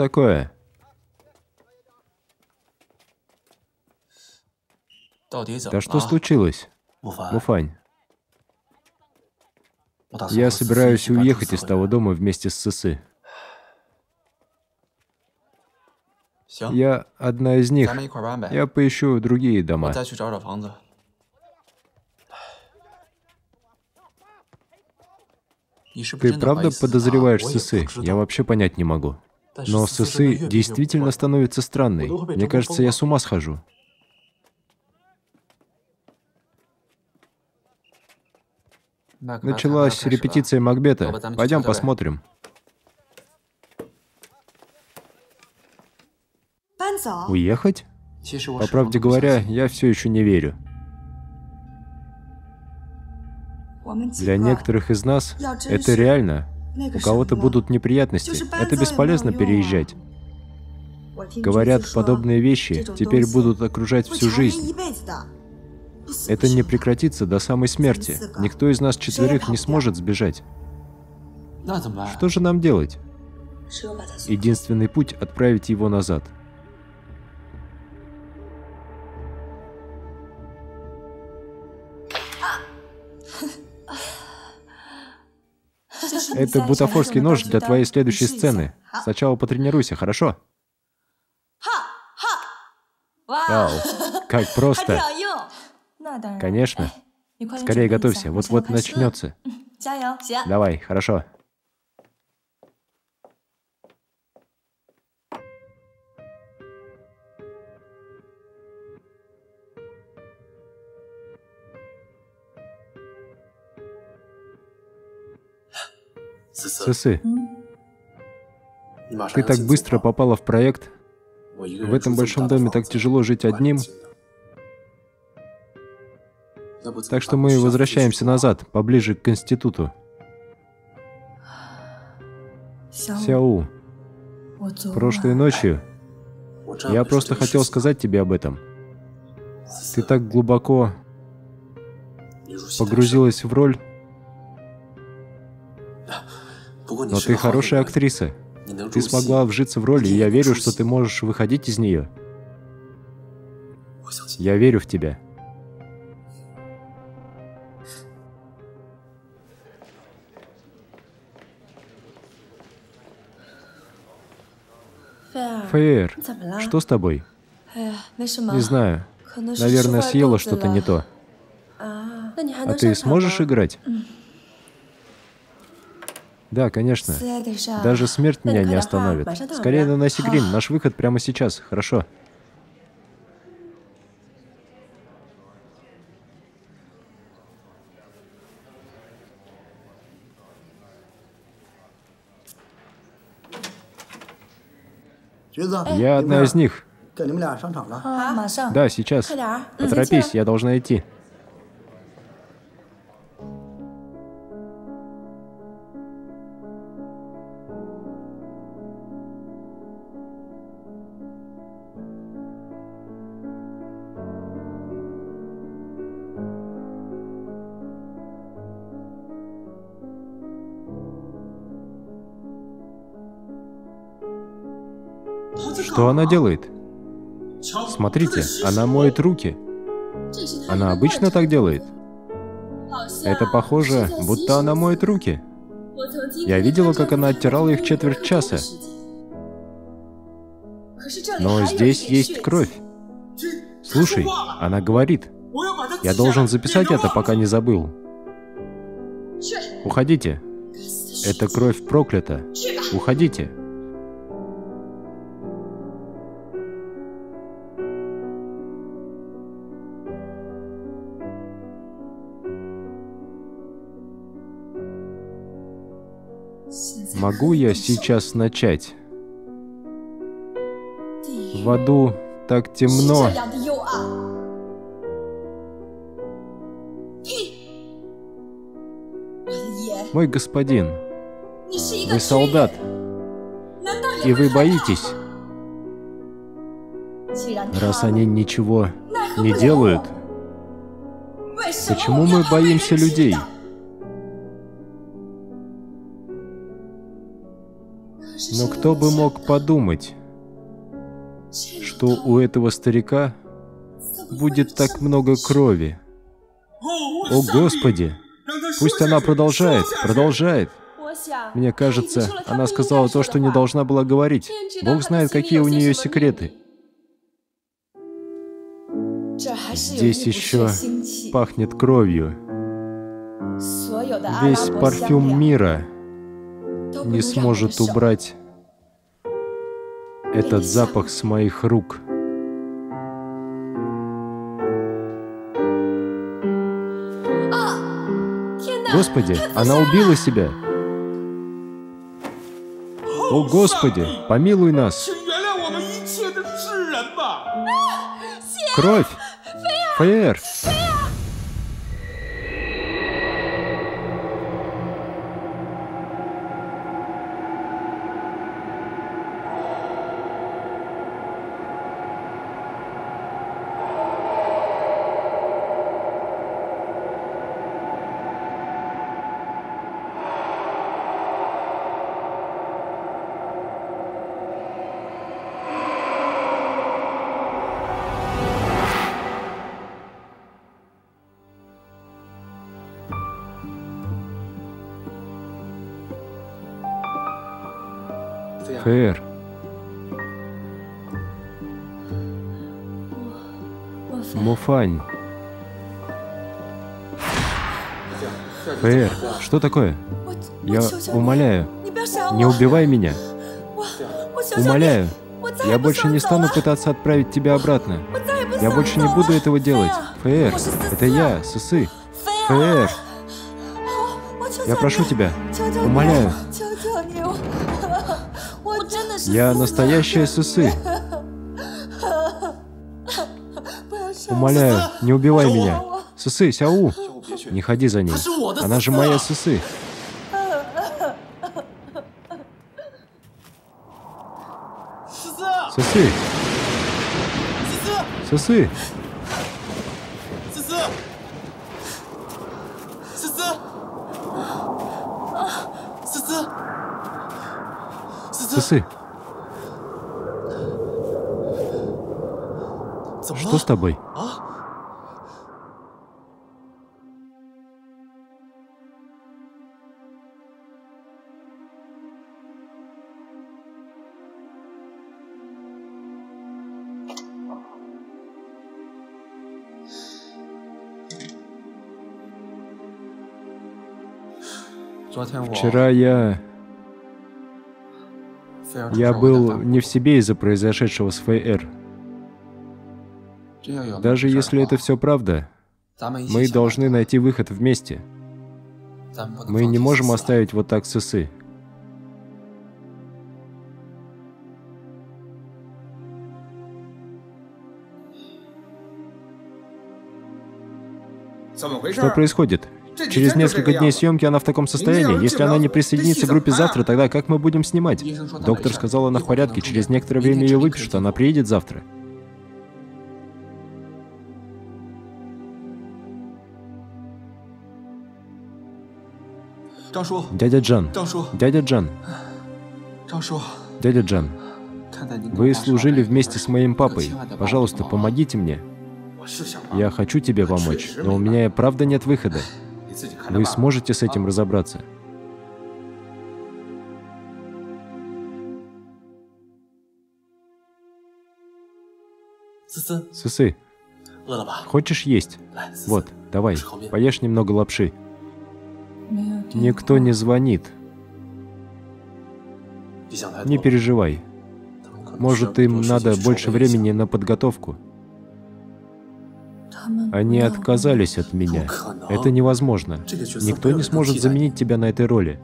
такое? Да что случилось? Муфань. Я собираюсь уехать из того дома вместе с Сысы. Я одна из них. Я поищу другие дома. Ты правда подозреваешь Сысы? Я вообще понять не могу. Но Сысы действительно становится странной. Мне кажется, я с ума схожу. Началась репетиция Макбета. Пойдем посмотрим. Уехать? По правде говоря, я все еще не верю. Для некоторых из нас это реально. У кого-то будут неприятности. Это бесполезно переезжать. Говорят, подобные вещи теперь будут окружать всю жизнь. Это не прекратится до самой смерти. Никто из нас четверых не сможет сбежать. Что же нам делать? Единственный путь — отправить его назад — Это бутафорский нож для твоей следующей сцены. Сначала потренируйся, хорошо? Вау, как просто. Конечно. Скорее готовься, вот-вот начнется. Давай, хорошо. Сысы, ты так быстро попала в проект. В этом большом доме так тяжело жить одним. Так что мы возвращаемся назад, поближе к институту. Сяу, прошлой ночью я просто хотел сказать тебе об этом. Ты так глубоко погрузилась в роль. Но ты хорошая актриса. Ты смогла вжиться в роль, и я верю, что ты можешь выходить из нее. Я верю в тебя. Фейер, что с тобой? Не знаю. Наверное, съела что-то не то. А, а ты сможешь играть? Да, конечно. Даже смерть меня не остановит. Скорее наноси грим, наш выход прямо сейчас, хорошо? Я одна из них. Да, сейчас. Поторопись, я должна идти. Что она делает? Смотрите, она моет руки. Она обычно так делает? Это похоже, будто она моет руки. Я видела, как она оттирала их четверть часа. Но здесь есть кровь. Слушай, она говорит. Я должен записать это, пока не забыл. Уходите. Эта кровь проклята. Уходите. Могу я сейчас начать? В аду так темно. Мой господин, вы солдат, и вы боитесь. Раз они ничего не делают, почему мы боимся людей? Кто бы мог подумать, что у этого старика будет так много крови? О, Господи! Пусть она продолжает, продолжает. Мне кажется, она сказала то, что не должна была говорить. Бог знает, какие у нее секреты. Здесь еще пахнет кровью. Весь парфюм мира не сможет убрать этот запах с моих рук. Господи, она убила себя. О, Господи, помилуй нас. Кровь! Фейер! Муфань. Фэр, что такое? Я умоляю, не убивай меня. Умоляю, я больше не стану пытаться отправить тебя обратно. Я больше не буду этого делать. Фэр, это я, Сысы. Фэр, я прошу тебя, умоляю. Я настоящая Сысы. Умоляю, не убивай меня. Сысы, Сяу, не ходи за ней. Она же моя Сысы. Сысы. Сысы. Сысы. Что с тобой? Вчера я... Я был не в себе из-за произошедшего с Фэй-Эр. Даже если это все правда, мы должны найти выход вместе. Мы не можем оставить вот так Сысы. Что происходит? Через несколько дней съемки она в таком состоянии. Если она не присоединится к группе завтра, тогда как мы будем снимать? Доктор сказал, она в порядке. Через некоторое время ее выпишут, она приедет завтра. Дядя Джан. Дядя Джан. Дядя Джан. Вы служили вместе с моим папой. Пожалуйста, помогите мне. Я хочу тебе помочь, но у меня и правда нет выхода. Вы сможете с этим разобраться? Сысы, хочешь есть? Вот, давай, поешь немного лапши. Никто не звонит. Не переживай. Может, им надо больше времени на подготовку. Они отказались от меня. Это невозможно. Никто не сможет заменить тебя на этой роли.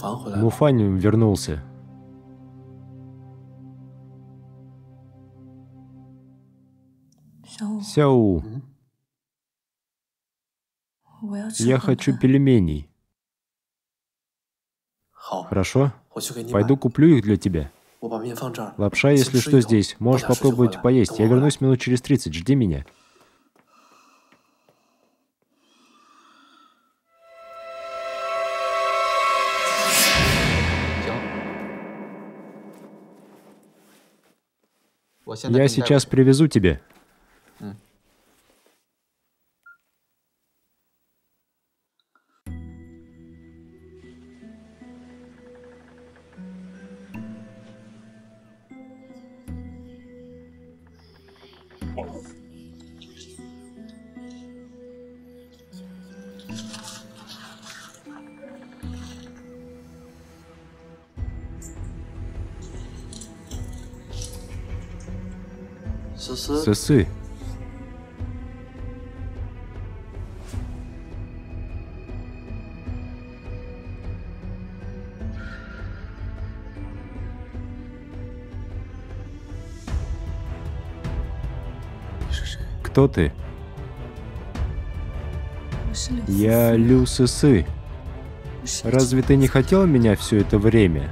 Ну, Муфань вернулся. Сяу, я хочу пельменей. Хорошо? Пойду куплю их для тебя. Лапша, если что, здесь. Можешь попробовать поесть. Я вернусь минут через 30. Жди меня. Я сейчас привезу тебе. Сысы. Кто ты? Я Лю Сысы. Разве ты не хотел меня все это время?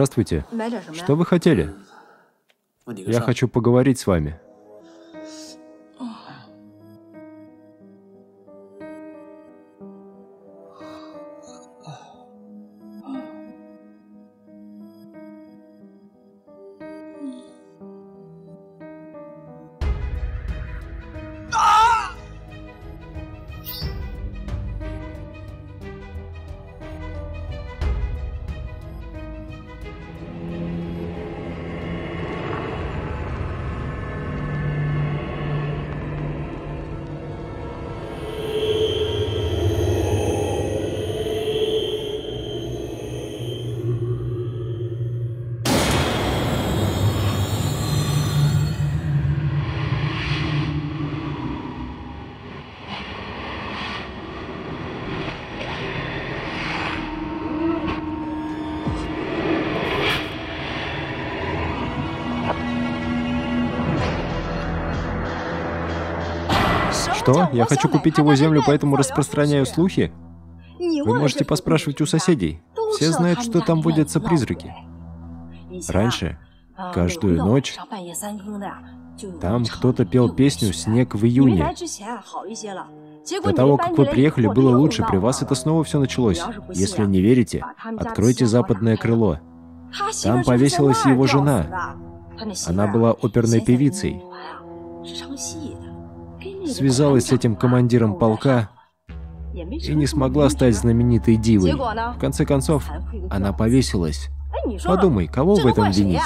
Здравствуйте. Что вы хотели? Я хочу поговорить с вами. Что? Я хочу купить его землю, поэтому распространяю слухи? Вы можете поспрашивать у соседей. Все знают, что там водятся призраки. Раньше, каждую ночь, там кто-то пел песню «Снег в июне». До того, как вы приехали, было лучше, при вас это снова все началось. Если не верите, откройте западное крыло. Там повесилась его жена. Она была оперной певицей. Связалась с этим командиром полка и не смогла стать знаменитой дивой. В конце концов, она повесилась. Подумай, кого в этом винить?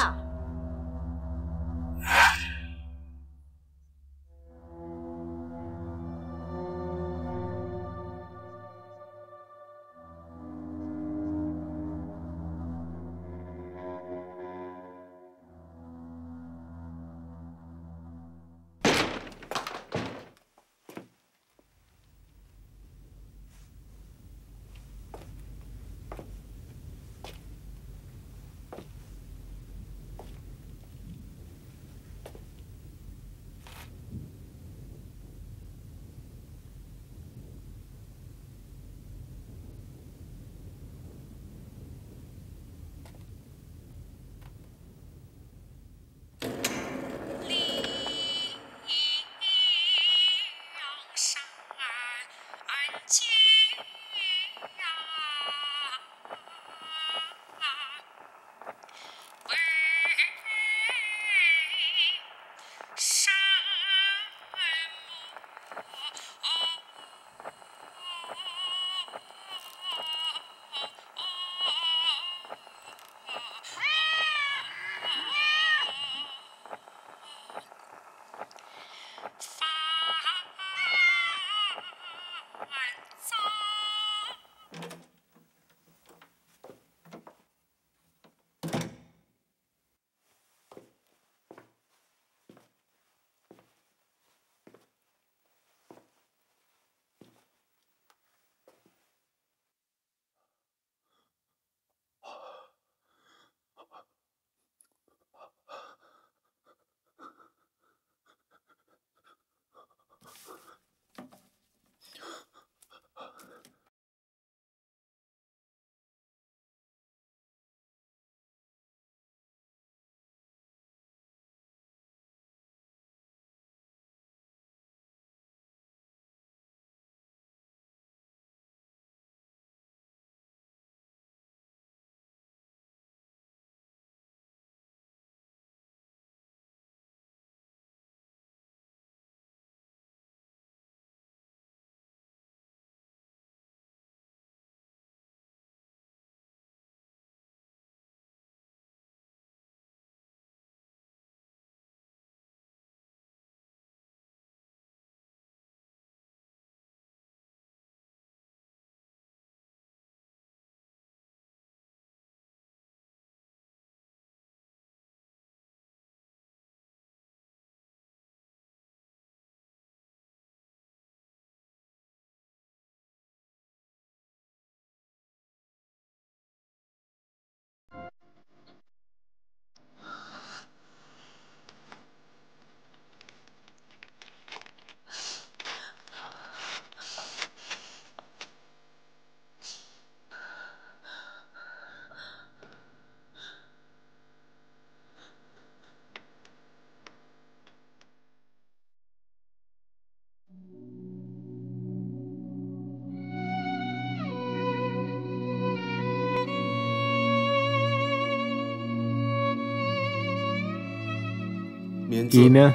Имя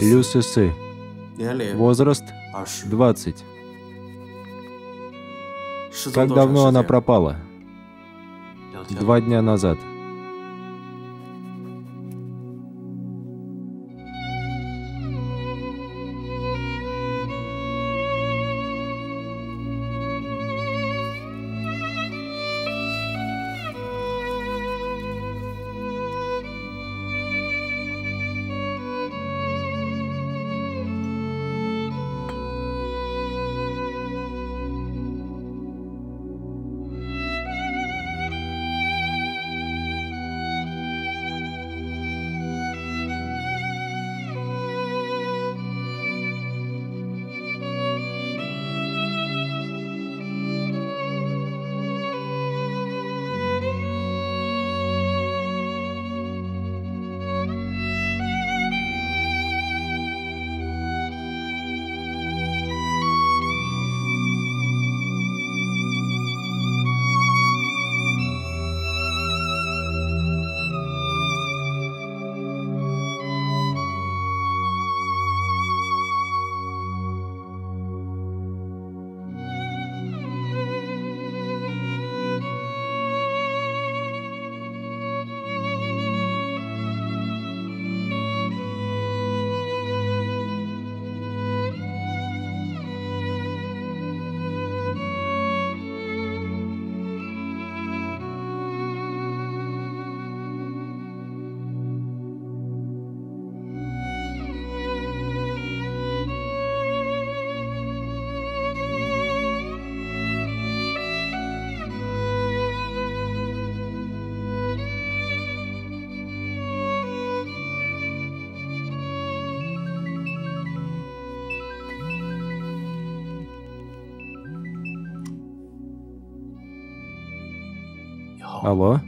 Люсесы. Возраст 20. Как давно она пропала? Два дня назад. Alô?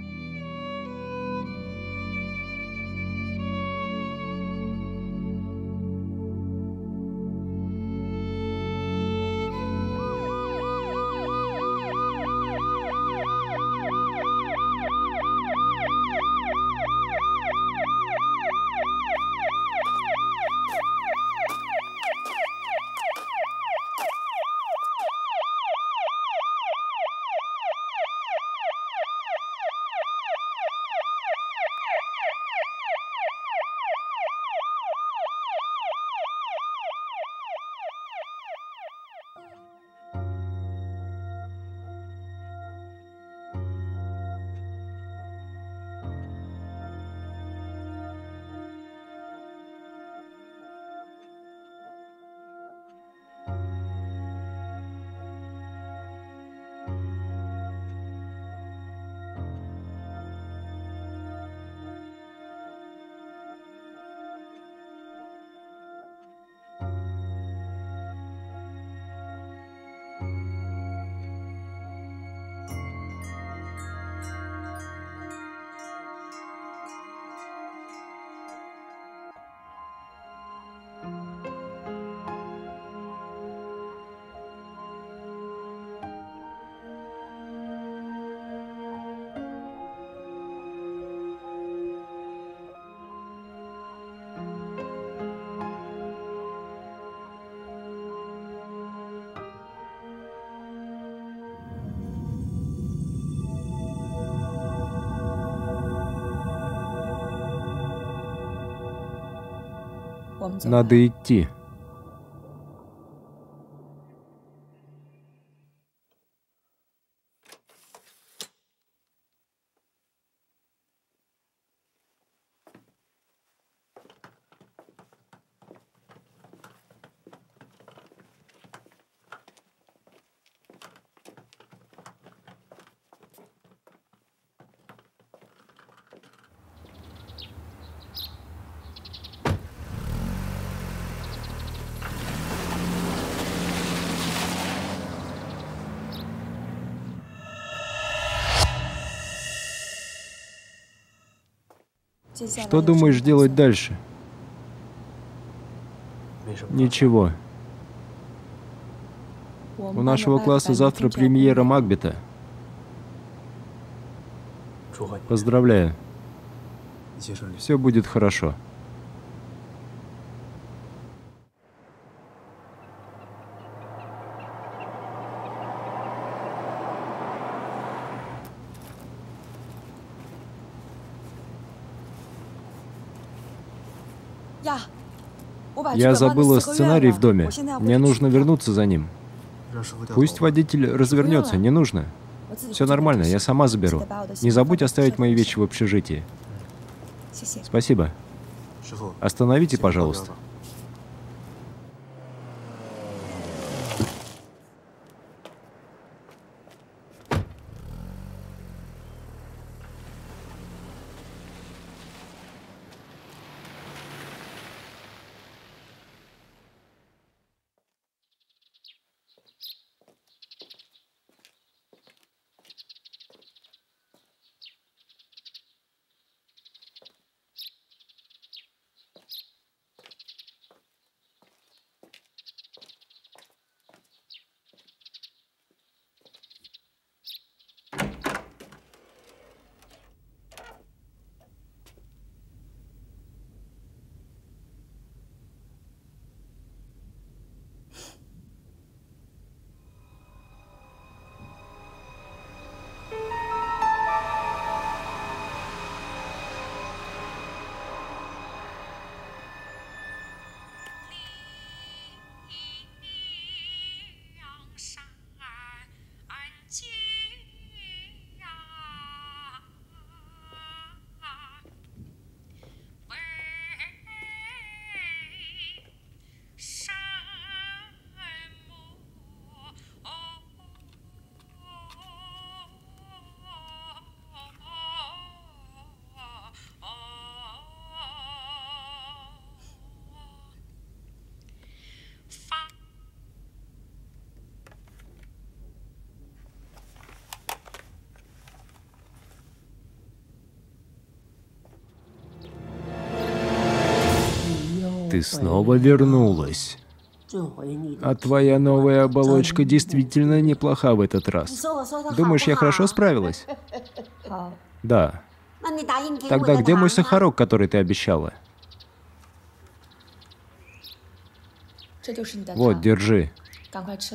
Алло? Надо идти. Что думаешь делать дальше? Ничего. У нашего класса завтра премьера Макбета. Поздравляю. Все будет хорошо. Я забыла сценарий в доме. Мне нужно вернуться за ним. Пусть водитель развернется, не нужно. Все нормально, я сама заберу. Не забудь оставить мои вещи в общежитии. Спасибо. Остановите, пожалуйста. ты снова вернулась. А твоя новая оболочка действительно неплоха в этот раз. Думаешь, я хорошо справилась? Да. Тогда где мой сахарок, который ты обещала? Вот, держи.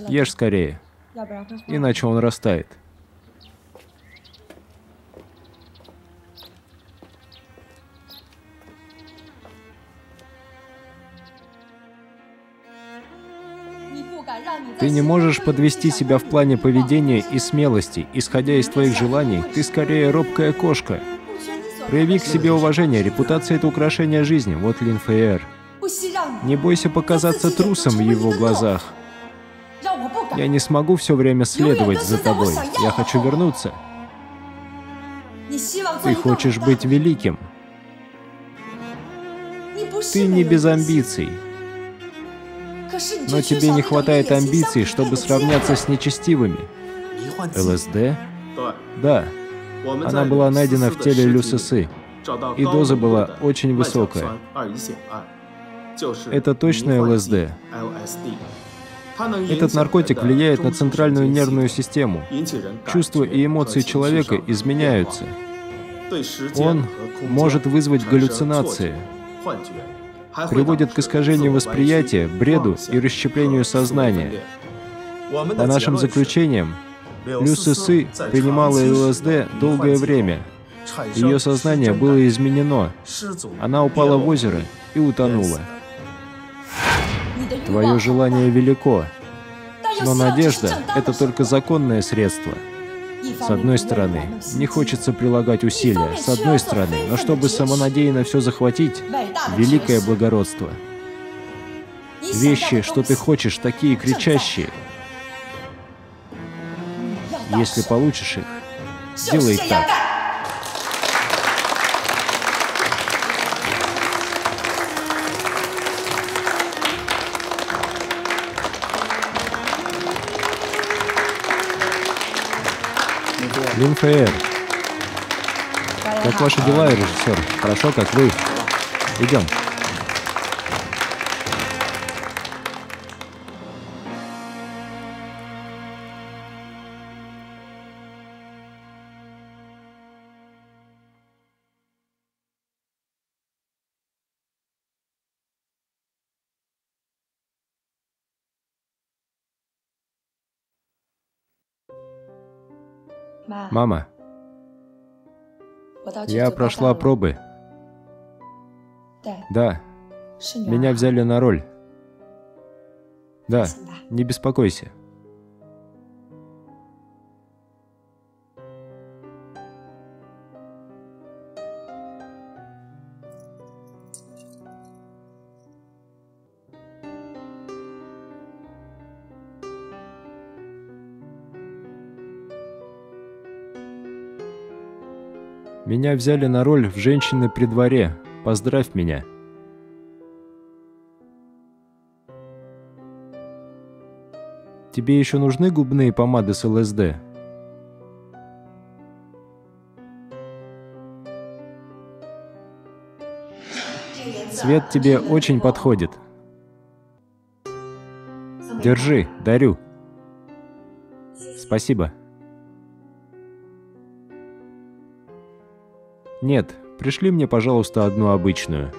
Ешь скорее. Иначе он растает. Ты не можешь подвести себя в плане поведения и смелости, исходя из твоих желаний. Ты скорее робкая кошка. Прояви к себе уважение. Репутация — это украшение жизни. Вот Лин Фейер. Не бойся показаться трусом в его глазах. Я не смогу все время следовать за тобой. Я хочу вернуться. Ты хочешь быть великим. Ты не без амбиций. Но тебе не хватает амбиций, чтобы сравняться с нечестивыми. ЛСД? Да. Она была найдена в теле Люсесы, и доза была очень высокая. Это точно ЛСД. Этот наркотик влияет на центральную нервную систему. Чувства и эмоции человека изменяются. Он может вызвать галлюцинации приводит к искажению восприятия, бреду и расщеплению сознания. По нашим заключениям, Лю Сысы принимала ЛСД долгое время. Ее сознание было изменено. Она упала в озеро и утонула. Твое желание велико, но надежда — это только законное средство — с одной стороны, не хочется прилагать усилия, с одной стороны, но чтобы самонадеянно все захватить, великое благородство. Вещи, что ты хочешь, такие кричащие. Если получишь их, делай так. Лин Фейер, как ваши дела, режиссер? Хорошо, как вы? Идем. Мама, я прошла пробы. Да. Меня взяли на роль. Да, не беспокойся. Меня взяли на роль в «Женщины при дворе». Поздравь меня. Тебе еще нужны губные помады с ЛСД? Цвет тебе очень подходит. Держи, дарю. Спасибо. Нет, пришли мне, пожалуйста, одну обычную.